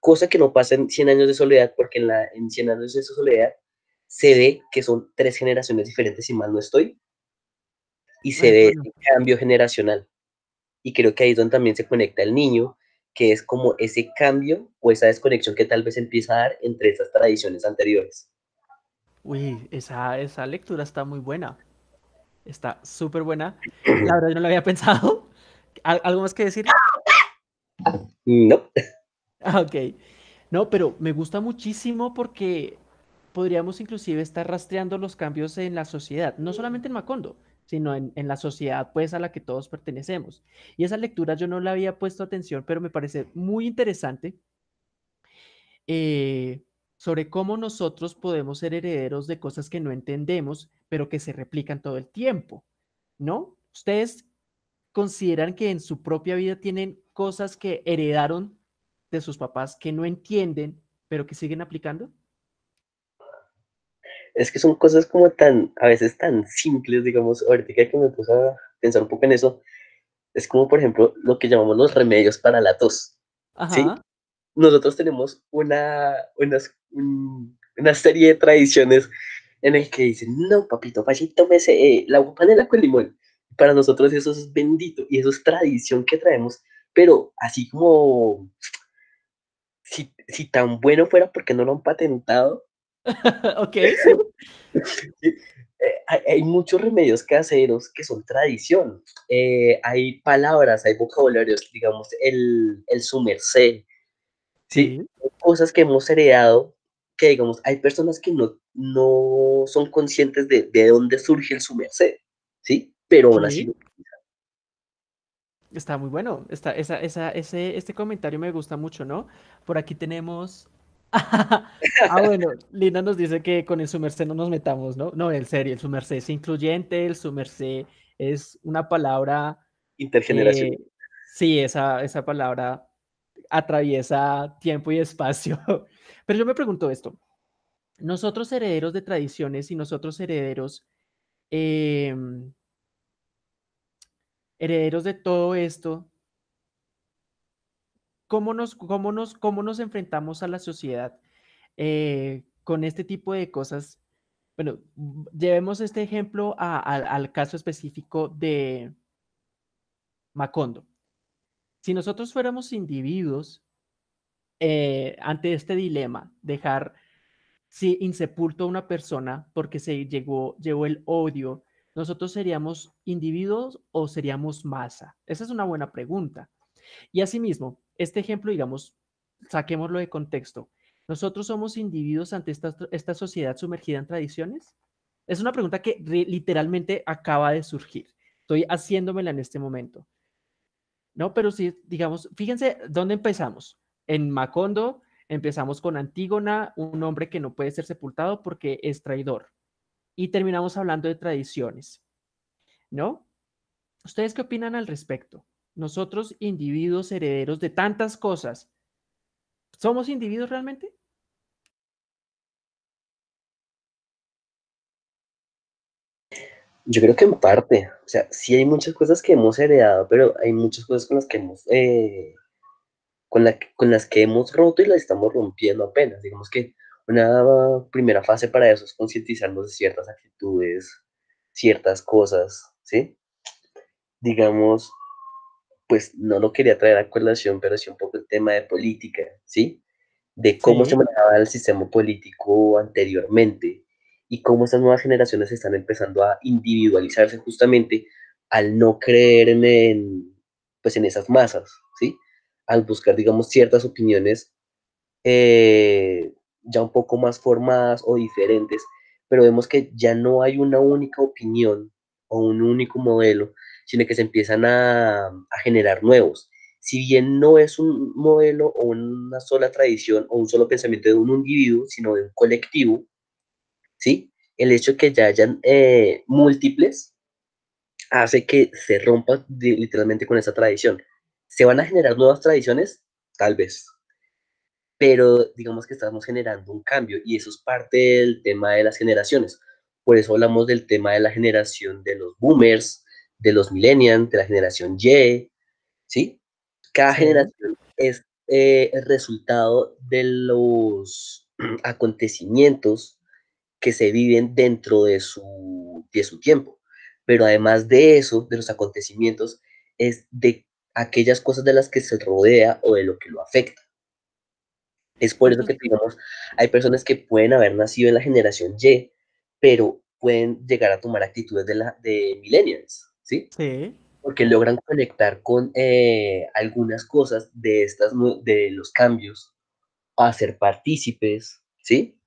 Cosa que no pasa en 100 años de soledad, porque en, la, en 100 años de soledad se ve que son tres generaciones diferentes, si mal no estoy, y se ve el cambio generacional. Y creo que ahí es donde también se conecta el niño, que es como ese cambio o esa desconexión que tal vez empieza a dar entre esas tradiciones anteriores. Uy, esa, esa lectura está muy buena. Está súper buena. La verdad, yo no lo había pensado. ¿Algo más que decir? No. Ok. No, pero me gusta muchísimo porque podríamos inclusive estar rastreando los cambios en la sociedad, no solamente en Macondo, sino en, la sociedad pues a la que todos pertenecemos. Y esa lectura yo no la había puesto atención, pero me parece muy interesante eh, sobre cómo nosotros podemos ser herederos de cosas que no entendemos, pero que se replican todo el tiempo, ¿no? ¿Ustedes consideran que en su propia vida tienen cosas que heredaron de sus papás que no entienden, pero que siguen aplicando? Es que son cosas como tan, a veces tan simples, digamos, ahorita que me puse a pensar un poco en eso, es como, por ejemplo, lo que llamamos los remedios para la tos, ¿sí? Nosotros tenemos una, una, serie de tradiciones en el que dicen, no, papito, vaya y tómese eh, la panela con limón. Para nosotros eso es bendito y eso es tradición que traemos, pero así como, si, si tan bueno fuera porque no lo han patentado, ok. Eh, hay, muchos remedios caseros que son tradición. Eh, hay palabras, hay vocabularios, digamos, el, el su ¿sí? Cosas que hemos heredado que, digamos, hay personas que no, no son conscientes de, de dónde surge el su ¿sí? Pero aún así Está muy bueno. Está, esa, esa, ese, este comentario me gusta mucho, ¿no? Por aquí tenemos ah, bueno, Lina nos dice que con el sumercé no nos metamos, ¿no? No, en serio, el sumercé es incluyente, el sumercé es una palabra... Intergeneración. Eh, sí, esa, esa palabra atraviesa tiempo y espacio. Pero yo me pregunto esto. Nosotros herederos de tradiciones y nosotros herederos, em, herederos de todo esto, ¿Cómo nos, cómo nos, cómo nos enfrentamos a la sociedad eh, con este tipo de cosas? Bueno, llevemos este ejemplo al caso específico de Macondo. Si nosotros fuéramos individuos eh, ante este dilema, dejar si insepulto a una persona porque se llegó, llevó el odio, ¿nosotros seríamos individuos o seríamos masa? Esa es una buena pregunta. Y asimismo, este ejemplo, digamos, saquémoslo de contexto. ¿Nosotros somos individuos ante esta, sociedad sumergida en tradiciones? Es una pregunta que literalmente acaba de surgir. Estoy haciéndomela en este momento. No, pero sí, digamos, fíjense dónde empezamos. En Macondo empezamos con Antígona, un hombre que no puede ser sepultado porque es traidor. Y terminamos hablando de tradiciones. ¿No? ¿Ustedes qué opinan al respecto? Nosotros individuos herederos de tantas cosas, ¿somos individuos realmente? Yo creo que en parte, o sea, sí hay muchas cosas que hemos heredado, pero hay muchas cosas con las que hemos, eh, con, la, con las que hemos roto y las estamos rompiendo apenas. Digamos que Una primera fase para eso es concientizarnos de ciertas actitudes, ciertas cosas, ¿sí? Digamos, pues no lo quería traer a colación, pero sí un poco el tema de política, ¿sí? De cómo se manejaba el sistema político anteriormente y cómo estas nuevas generaciones están empezando a individualizarse justamente al no creer en, en, pues en esas masas, ¿sí? Al buscar, digamos, ciertas opiniones eh, ya un poco más formadas o diferentes, pero vemos que ya no hay una única opinión o un único modelo, sino que se empiezan a, a generar nuevos. Si bien no es un modelo o una sola tradición o un solo pensamiento de un individuo, sino de un colectivo, ¿sí? El hecho de que ya hayan eh, múltiples hace que se rompa de- literalmente con esa tradición. ¿Se van a generar nuevas tradiciones? Tal vez, pero digamos que estamos generando un cambio y eso es parte del tema de las generaciones. Por eso hablamos del tema de la generación de los boomers, de los millennials, de la generación Y, ¿sí? Cada generación es eh, el resultado de los acontecimientos que se viven dentro de su, de su tiempo. Pero además de eso, de los acontecimientos, es de aquellas cosas de las que se rodea o de lo que lo afecta. Es por eso que, digamos, hay personas que pueden haber nacido en la generación Y, pero pueden llegar a tomar actitudes de, la, de millennials, ¿sí? sí. Porque logran conectar con eh, algunas cosas de, estas, de los cambios, a ser partícipes, ¿sí?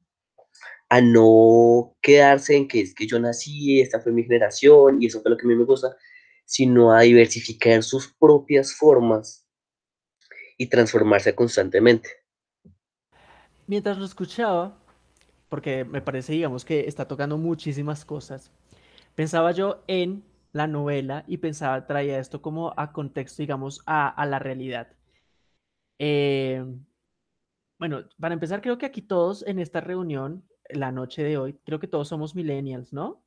A no quedarse en que es que yo nací, esta fue mi generación y eso fue lo que a mí me gusta, sino a diversificar sus propias formas y transformarse constantemente. Mientras lo escuchaba, porque me parece, digamos, que está tocando muchísimas cosas, pensaba yo en la novela y pensaba, traía esto como a contexto, digamos, a, a la realidad. Eh, bueno, para empezar, creo que aquí todos en esta reunión, la noche de hoy, creo que todos somos millennials, ¿no?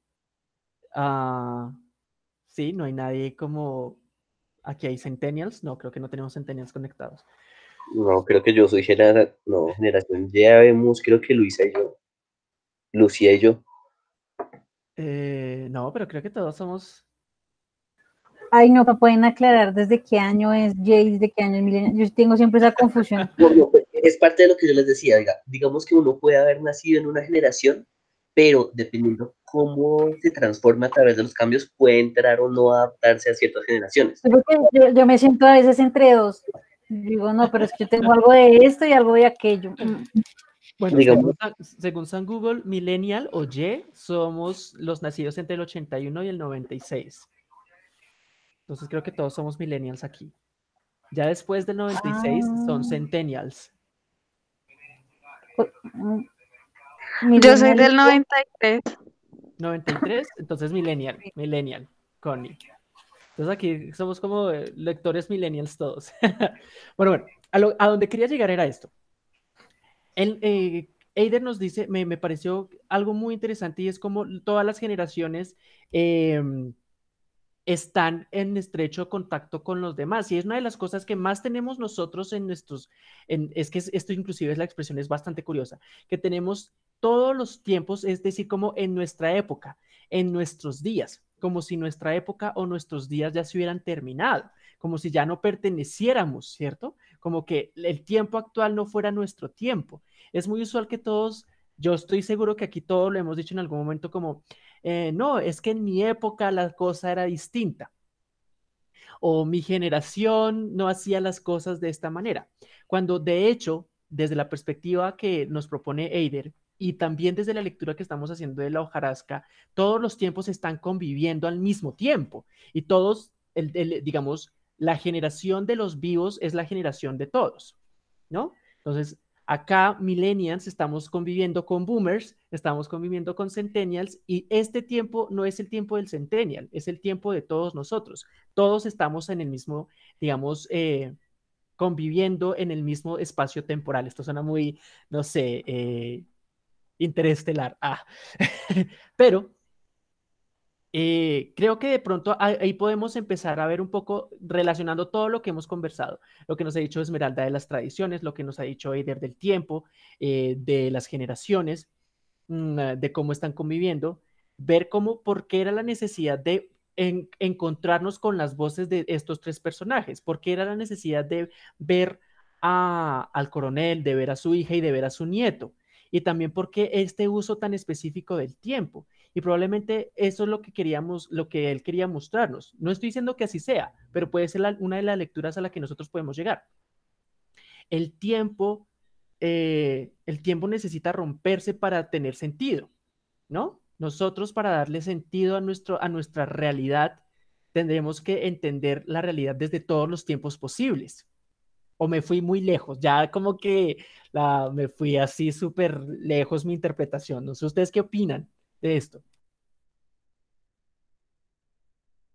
Ah, sí, no hay nadie como... Aquí hay centennials, no, creo que no tenemos centennials conectados. No, creo que yo soy genera no, generación. Ya vemos, creo que Luisa y yo. Lucía y yo. Eh, no, pero creo que todos somos... Ay, no, ¿me pueden aclarar desde qué año es Jay, desde qué año es Millennial? Yo tengo siempre esa confusión. No, no, es parte de lo que yo les decía. Diga, digamos que uno puede haber nacido en una generación, pero dependiendo cómo se transforma a través de los cambios, puede entrar o no adaptarse a ciertas generaciones. Yo, me siento a veces entre dos. Digo, no, pero es que yo tengo algo de esto y algo de aquello. Bueno, Digamos- según, San- según San Google, millennial o Y somos los nacidos entre el 81 y el 96. Entonces creo que todos somos millennials aquí. Ya después del 96 son Ah. centennials. mm, Yo soy millennial del y- 93. 93, entonces millennial, millennial, Connie. Entonces aquí somos como eh, lectores millennials todos. bueno, bueno, a, lo- a donde quería llegar era esto. El, eh, Eider nos dice, me, me pareció algo muy interesante y es como todas las generaciones em, están en estrecho contacto con los demás. Y es una de las cosas que más tenemos nosotros en nuestros, en, es que es- esto inclusive es la expresión, es bastante curiosa, que tenemos todos los tiempos, es decir, como en nuestra época, en nuestros días, como si nuestra época o nuestros días ya se hubieran terminado, como si ya no perteneciéramos, ¿cierto? Como que el tiempo actual no fuera nuestro tiempo. Es muy usual que todos, yo estoy seguro que aquí todos lo hemos dicho en algún momento como, eh, no, es que en mi época la cosa era distinta. O mi generación no hacía las cosas de esta manera. Cuando de hecho, desde la perspectiva que nos propone Eider y también desde la lectura que estamos haciendo de la hojarasca, todos los tiempos están conviviendo al mismo tiempo y todos, el, digamos, la generación de los vivos es la generación de todos, ¿no? Entonces, Acá, millennials, estamos conviviendo con boomers, estamos conviviendo con centennials y este tiempo no es el tiempo del centennial, es el tiempo de todos nosotros. Todos estamos en el mismo, digamos, eh, conviviendo en el mismo espacio temporal. Esto suena muy, no sé, eh, interestelar. Ah. Pero eh, creo que de pronto ahí podemos empezar a ver un poco relacionando todo lo que hemos conversado, lo que nos ha dicho Esmeralda de las tradiciones, lo que nos ha dicho Eider del tiempo, eh, de las generaciones, mm, ah, de cómo están conviviendo, ver cómo, por qué era la necesidad de encontrarnos con las voces de estos tres personajes, por qué era la necesidad de ver al coronel, de ver a su hija y de ver a su nieto, y también por qué este uso tan específico del tiempo y probablemente eso es lo que queríamos, lo que él quería mostrarnos. No estoy diciendo que así sea, pero puede ser una de las lecturas a la que nosotros podemos llegar. El tiempo, eh, el tiempo necesita romperse para tener sentido, ¿no? Nosotros para darle sentido a, nuestro, a nuestra realidad tendremos que entender la realidad desde todos los tiempos posibles. O me fui muy lejos, ya como que me fui así súper lejos mi interpretación. No sé ustedes qué opinan de esto?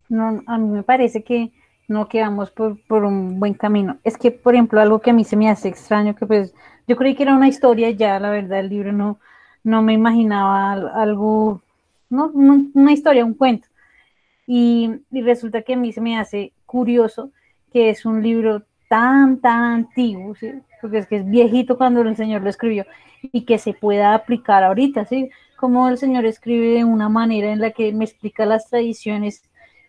No, a mí me parece que no quedamos por, por, un buen camino. Es que, por ejemplo, algo que a mí se me hace extraño, que pues yo creí que era una historia, ya la verdad el libro no, no me imaginaba algo, no, una historia, un cuento. Y, y, resulta que a mí se me hace curioso que es un libro tan, tan antiguo, porque es que es viejito cuando el Señor lo escribió, y que se pueda aplicar ahorita, ¿sí? Como el Señor escribe de una manera en la que me explica las tradiciones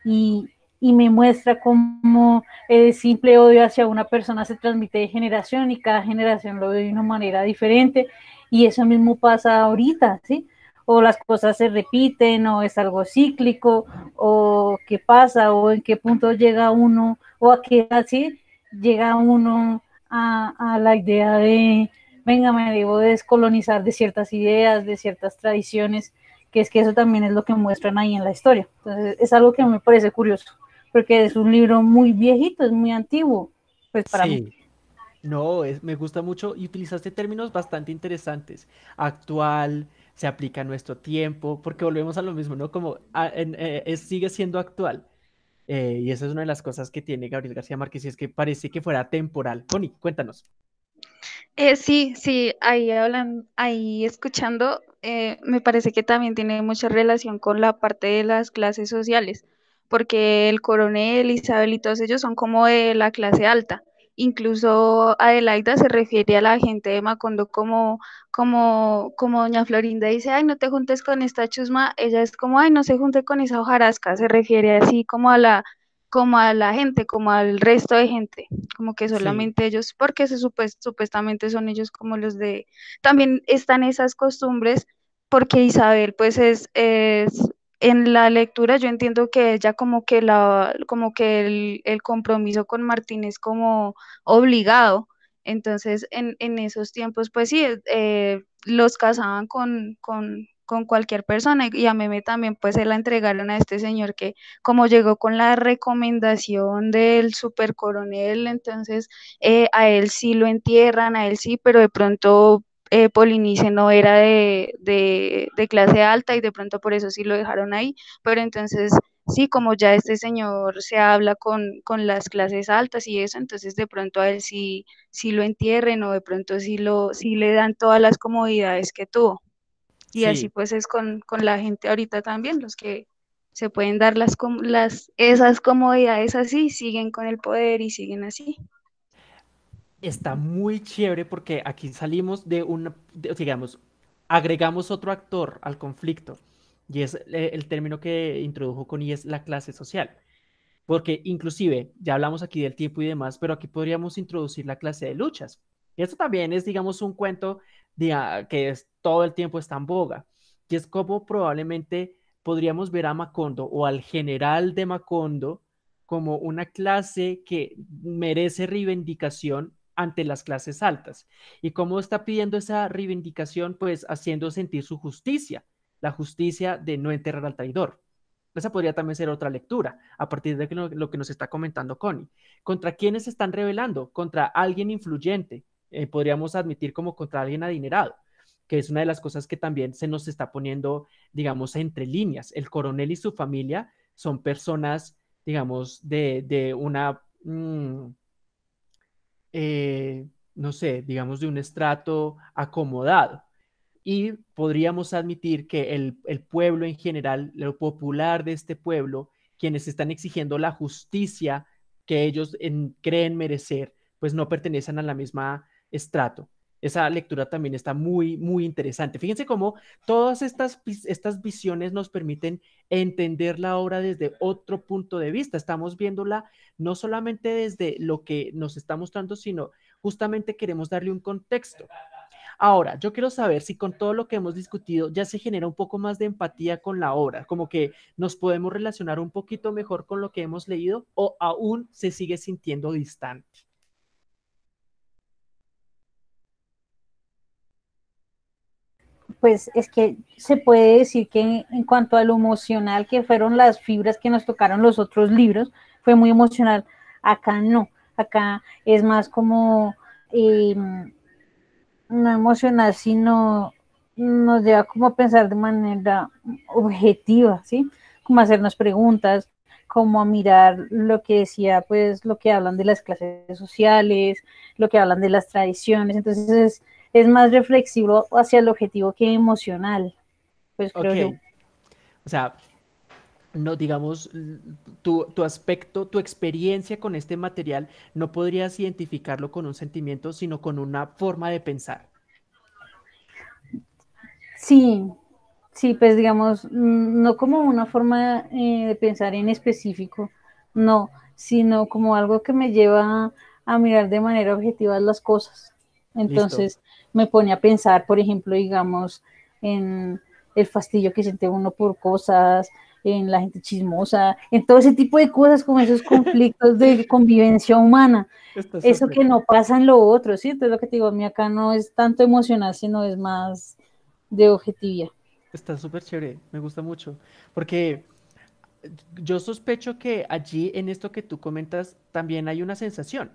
y, me muestra cómo el simple odio hacia una persona se transmite de generación y cada generación lo ve de una manera diferente y eso mismo pasa ahorita, ¿sí? O las cosas se repiten o es algo cíclico o qué pasa o en qué punto llega uno o a qué así llega uno a la idea de venga, me debo descolonizar de ciertas ideas, de ciertas tradiciones, que es que eso también es lo que muestran ahí en la historia. Entonces, es algo que me parece curioso, porque es un libro muy viejito, es muy antiguo, pues para sí. mí. No, es, me gusta mucho y utilizaste términos bastante interesantes. Actual, se aplica a nuestro tiempo, porque volvemos a lo mismo, ¿no? Como eh, sigue siendo actual. Eh, y esa es una de las cosas que tiene Gabriel García Márquez, y es que parece que fuera temporal. Connie, cuéntanos. Eh, sí, sí, ahí hablan, ahí escuchando, eh, me parece que también tiene mucha relación con la parte de las clases sociales, porque el coronel, Isabel y todos ellos son como de la clase alta. Incluso Adelaida se refiere a la gente de Macondo como, como, como doña Florinda dice, ay, no te juntes con esta chusma, ella es como, ay, no se junte con esa hojarasca, se refiere así como a la, como a la gente, como al resto de gente, como que solamente ellos, porque se supuestamente son ellos como los de, también están esas costumbres, porque Isabel pues es, es en la lectura yo entiendo que ella como que la, como que el, el compromiso con Martín es como obligado, entonces en, en esos tiempos pues sí, eh, los casaban con, con, con cualquier persona y a Meme también pues se la entregaron a este señor que como llegó con la recomendación del super coronel, entonces eh, a él sí lo entierran, a él sí, pero de pronto eh, Polinice no era de, de, clase alta y de pronto por eso sí lo dejaron ahí, pero entonces sí, como ya este señor se habla con, con, las clases altas y eso, entonces de pronto a él sí, sí lo entierren o de pronto sí, lo, sí le dan todas las comodidades que tuvo. Y así pues es con, la gente ahorita también, los que se pueden dar las, las, esas comodidades así, siguen con el poder y siguen así. Está muy chévere porque aquí salimos de un, digamos, agregamos otro actor al conflicto y es eh, el término que introdujo Connie es la clase social. Porque inclusive, ya hablamos aquí del tiempo y demás, pero aquí podríamos introducir la clase de luchas. Y esto también es, digamos, un cuento que todo el tiempo está en boga, y es como probablemente podríamos ver a Macondo o al general de Macondo como una clase que merece reivindicación ante las clases altas. ¿Y cómo está pidiendo esa reivindicación? Pues haciendo sentir su justicia, la justicia de no enterrar al traidor. Esa podría también ser otra lectura, a partir de lo, que nos está comentando Connie. ¿Contra quiénes están rebelando? Contra alguien influyente, eh, podríamos admitir como contra alguien adinerado, que es una de las cosas que también se nos está poniendo, digamos, entre líneas. El coronel y su familia son personas, digamos, de, una, mm, eh, no sé, digamos, de un estrato acomodado. y podríamos admitir que el, el pueblo en general, lo popular de este pueblo, quienes están exigiendo la justicia que ellos creen merecer, pues no pertenecen a la misma estrato. Esa lectura también está muy, muy interesante. Fíjense cómo todas estas, estas visiones nos permiten entender la obra desde otro punto de vista. Estamos viéndola no solamente desde lo que nos está mostrando, sino justamente queremos darle un contexto. Ahora, yo quiero saber si con todo lo que hemos discutido ya se genera un poco más de empatía con la obra, como que nos podemos relacionar un poquito mejor con lo que hemos leído o aún se sigue sintiendo distante. Pues es que se puede decir que en, cuanto a lo emocional, que fueron las fibras que nos tocaron los otros libros, fue muy emocional. Acá no, acá es más como em, no emocional, sino nos lleva como a pensar de manera objetiva, ¿sí? Como hacernos preguntas, como a mirar lo que decía, pues lo que hablan de las clases sociales, lo que hablan de las tradiciones, entonces es, más reflexivo hacia el objetivo que emocional, pues creo yo. O sea, no digamos, tu, tu, aspecto, tu experiencia con este material, no podrías identificarlo con un sentimiento, sino con una forma de pensar. Sí, sí, pues digamos, mm, no como una forma eh, de pensar en específico, no, sino como algo que me lleva a mirar de manera objetiva las cosas. Entonces me pone a pensar, por ejemplo, digamos, en el fastidio que siente uno por cosas, en la gente chismosa, en todo ese tipo de cosas, como esos conflictos de convivencia humana. Eso que no pasa en lo otro, ¿sí? Entonces lo que te digo, a mí acá no es tanto emocional, sino es más de objetividad. Está súper chévere, me gusta mucho, porque yo sospecho que allí en esto que tú comentas también hay una sensación.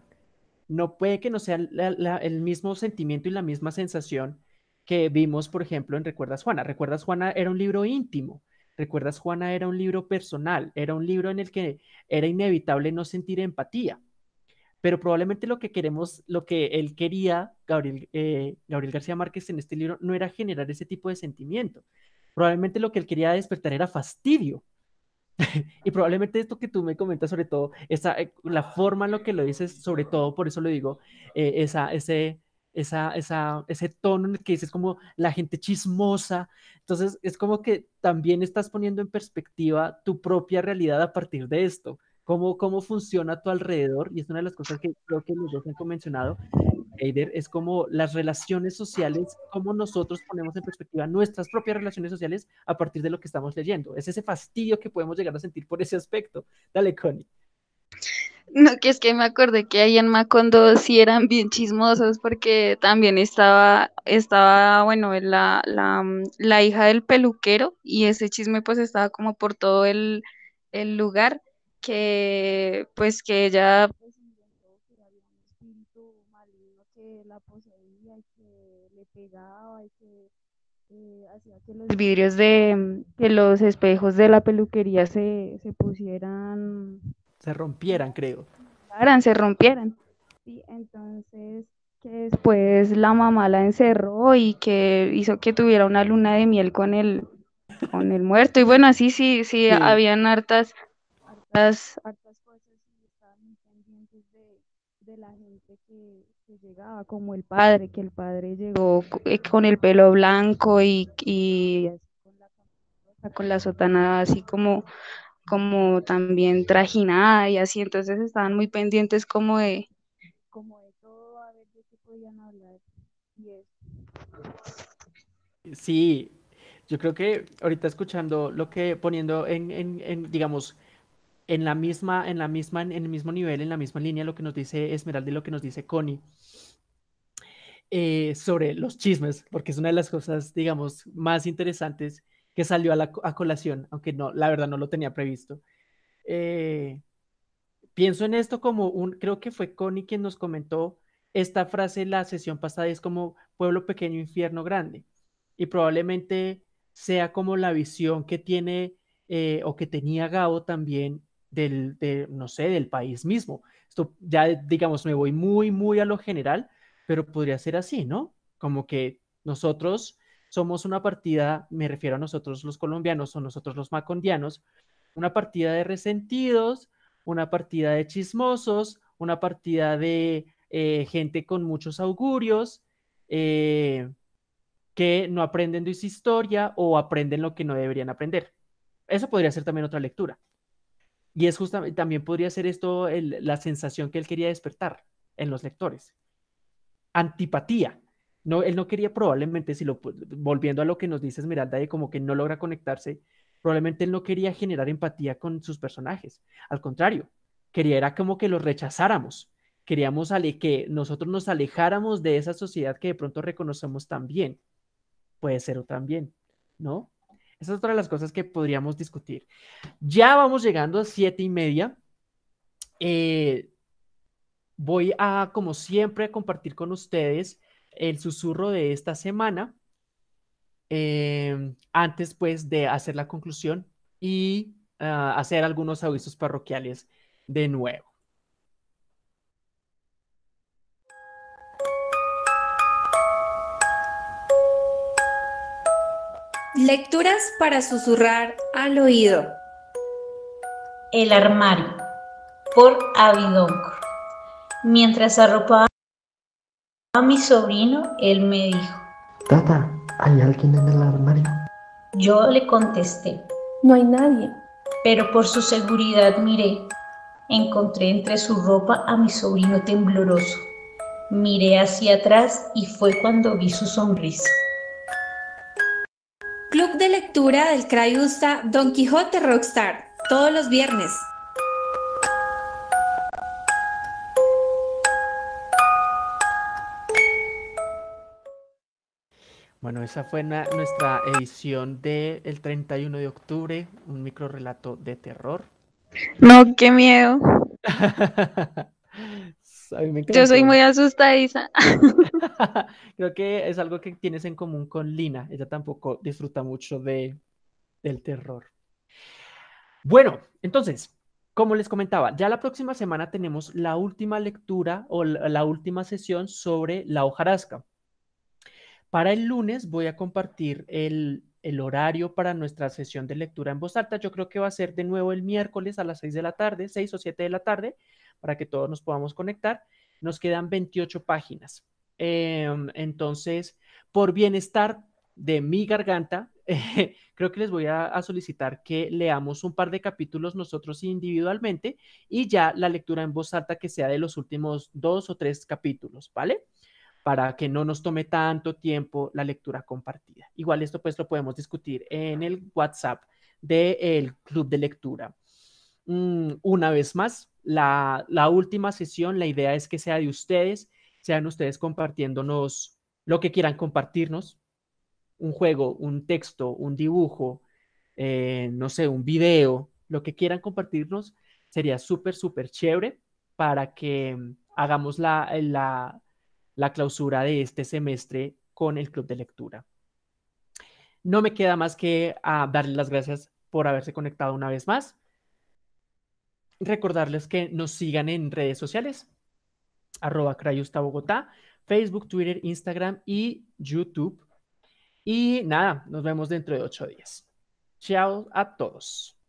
No puede que no sea el mismo sentimiento y la misma sensación que vimos, por ejemplo, en Recuerdas Juana. Recuerdas Juana era un libro íntimo, Recuerdas, Juana era un libro personal, era un libro en el que era inevitable no sentir empatía. Pero probablemente lo que queremos, lo que él quería, Gabriel, eh, Gabriel García Márquez en este libro, no era generar ese tipo de sentimiento. Probablemente lo que él quería despertar era fastidio. y probablemente esto que tú me comentas, sobre todo, esa, eh, la forma en lo que lo dices, sobre todo, por eso lo digo, eh, esa, ese, esa, esa, ese tono en el que dices como la gente chismosa. Entonces es como que también estás poniendo en perspectiva tu propia realidad a partir de esto, cómo, cómo funciona a tu alrededor. Y es una de las cosas que creo que los dos han mencionado, Eider, es como las relaciones sociales, cómo nosotros ponemos en perspectiva nuestras propias relaciones sociales a partir de lo que estamos leyendo. Es ese fastidio que podemos llegar a sentir por ese aspecto. Dale, Connie. No, que es que me acordé que ahí en Macondo sí eran bien chismosos porque también estaba, estaba, bueno, la, la, la hija del peluquero y ese chisme pues estaba como por todo el, el lugar que pues que ella pues que había un espíritu maligno que la poseía y que le pegaba y que eh, hacía que los vidrios de, que los espejos de la peluquería se, se pusieran se rompieran, creo. Se rompieran. Sí, entonces que después la mamá la encerró y que hizo que tuviera una luna de miel con el, con el muerto. Y bueno, así sí, sí, habían hartas, hartas, hartas cosas y estaban muy pendientes de, la gente que, llegaba, como el padre, que el padre llegó eh, con el pelo blanco y, y con, la, con la sotana así como como también trajinada y así, entonces estaban muy pendientes como de, como de todo, a ver de qué podían hablar. Sí, yo creo que ahorita escuchando lo que poniendo en, en, en, digamos, en la misma, en la misma, en el mismo nivel, en la misma línea, lo que nos dice Esmeralda y lo que nos dice Connie. Eh, sobre los chismes, porque es una de las cosas, digamos, más interesantes que salió a, la, colación, aunque no, la verdad no lo tenía previsto. Eh, pienso en esto como un, creo que fue Connie quien nos comentó esta frase la sesión pasada, es como pueblo pequeño, infierno grande. Y probablemente sea como la visión que tiene eh, o que tenía Gabo también del, de, no sé, del país mismo. Esto ya, digamos, me voy muy, muy a lo general, pero podría ser así, ¿no? Como que nosotros somos una partida, me refiero a nosotros los colombianos o nosotros los macondianos, una partida de resentidos, una partida de chismosos, una partida de eh, gente con muchos augurios, eh, que no aprenden de su historia o aprenden lo que no deberían aprender. Eso podría ser también otra lectura. Y es justamente, también podría ser esto la sensación que él quería despertar en los lectores. Antipatía. No, él no quería probablemente, si lo, volviendo a lo que nos dice Esmeralda, de como que no logra conectarse, probablemente él no quería generar empatía con sus personajes. Al contrario, quería era como que los rechazáramos. Queríamos que nosotros nos alejáramos de esa sociedad que de pronto reconocemos tan bien. Puede ser también, ¿no? Esa es otra de las cosas que podríamos discutir. Ya vamos llegando a siete y media. Eh, voy a, como siempre, compartir con ustedes el susurro de esta semana. Eh, antes, pues, de hacer la conclusión y ah, hacer algunos avisos parroquiales de nuevo. Lecturas para susurrar al oído. El armario, por Avidonco. Mientras arropaba a mi sobrino, él me dijo, Tata, ¿hay alguien en el armario? Yo le contesté, no hay nadie. Pero por su seguridad miré. Encontré entre su ropa a mi sobrino tembloroso. Miré hacia atrás y fue cuando vi su sonrisa. De lectura del Crayusta Don Quijote Rockstar, todos los viernes. Bueno, esa fue nuestra edición del 31 de octubre, un micro relato de terror. No, qué miedo. Yo soy muy asustadiza. Creo que es algo que tienes en común con Lina. Ella tampoco disfruta mucho de, del terror. Bueno, entonces, como les comentaba, ya la próxima semana tenemos la última lectura o la, última sesión sobre la hojarasca. Para el lunes voy a compartir el, el, horario para nuestra sesión de lectura en voz alta. Yo creo que va a ser de nuevo el miércoles a las 6 de la tarde, 6 o 7 de la tarde para que todos nos podamos conectar. Nos quedan 28 páginas. Em, entonces, por bienestar de mi garganta, creo que les voy a, solicitar que leamos un par de capítulos nosotros individualmente y ya la lectura en voz alta que sea de los últimos dos o tres capítulos, ¿vale? Para que no nos tome tanto tiempo la lectura compartida. Igual esto pues lo podemos discutir en el WhatsApp del club de lectura. Mm, una vez más, la, última sesión, la idea es que sea de ustedes, sean ustedes compartiéndonos lo que quieran compartirnos, un juego, un texto, un dibujo, eh, no sé, un video, lo que quieran compartirnos, sería súper, súper chévere para que mm, hagamos la, la, la clausura de este semestre con el club de lectura. No me queda más que ah, darles las gracias por haberse conectado una vez más recordarles que nos sigan en redes sociales, arroba Crayusta Bogotá, Facebook, Twitter, Instagram y YouTube. Y nada, nos vemos dentro de ocho días. Chao a todos.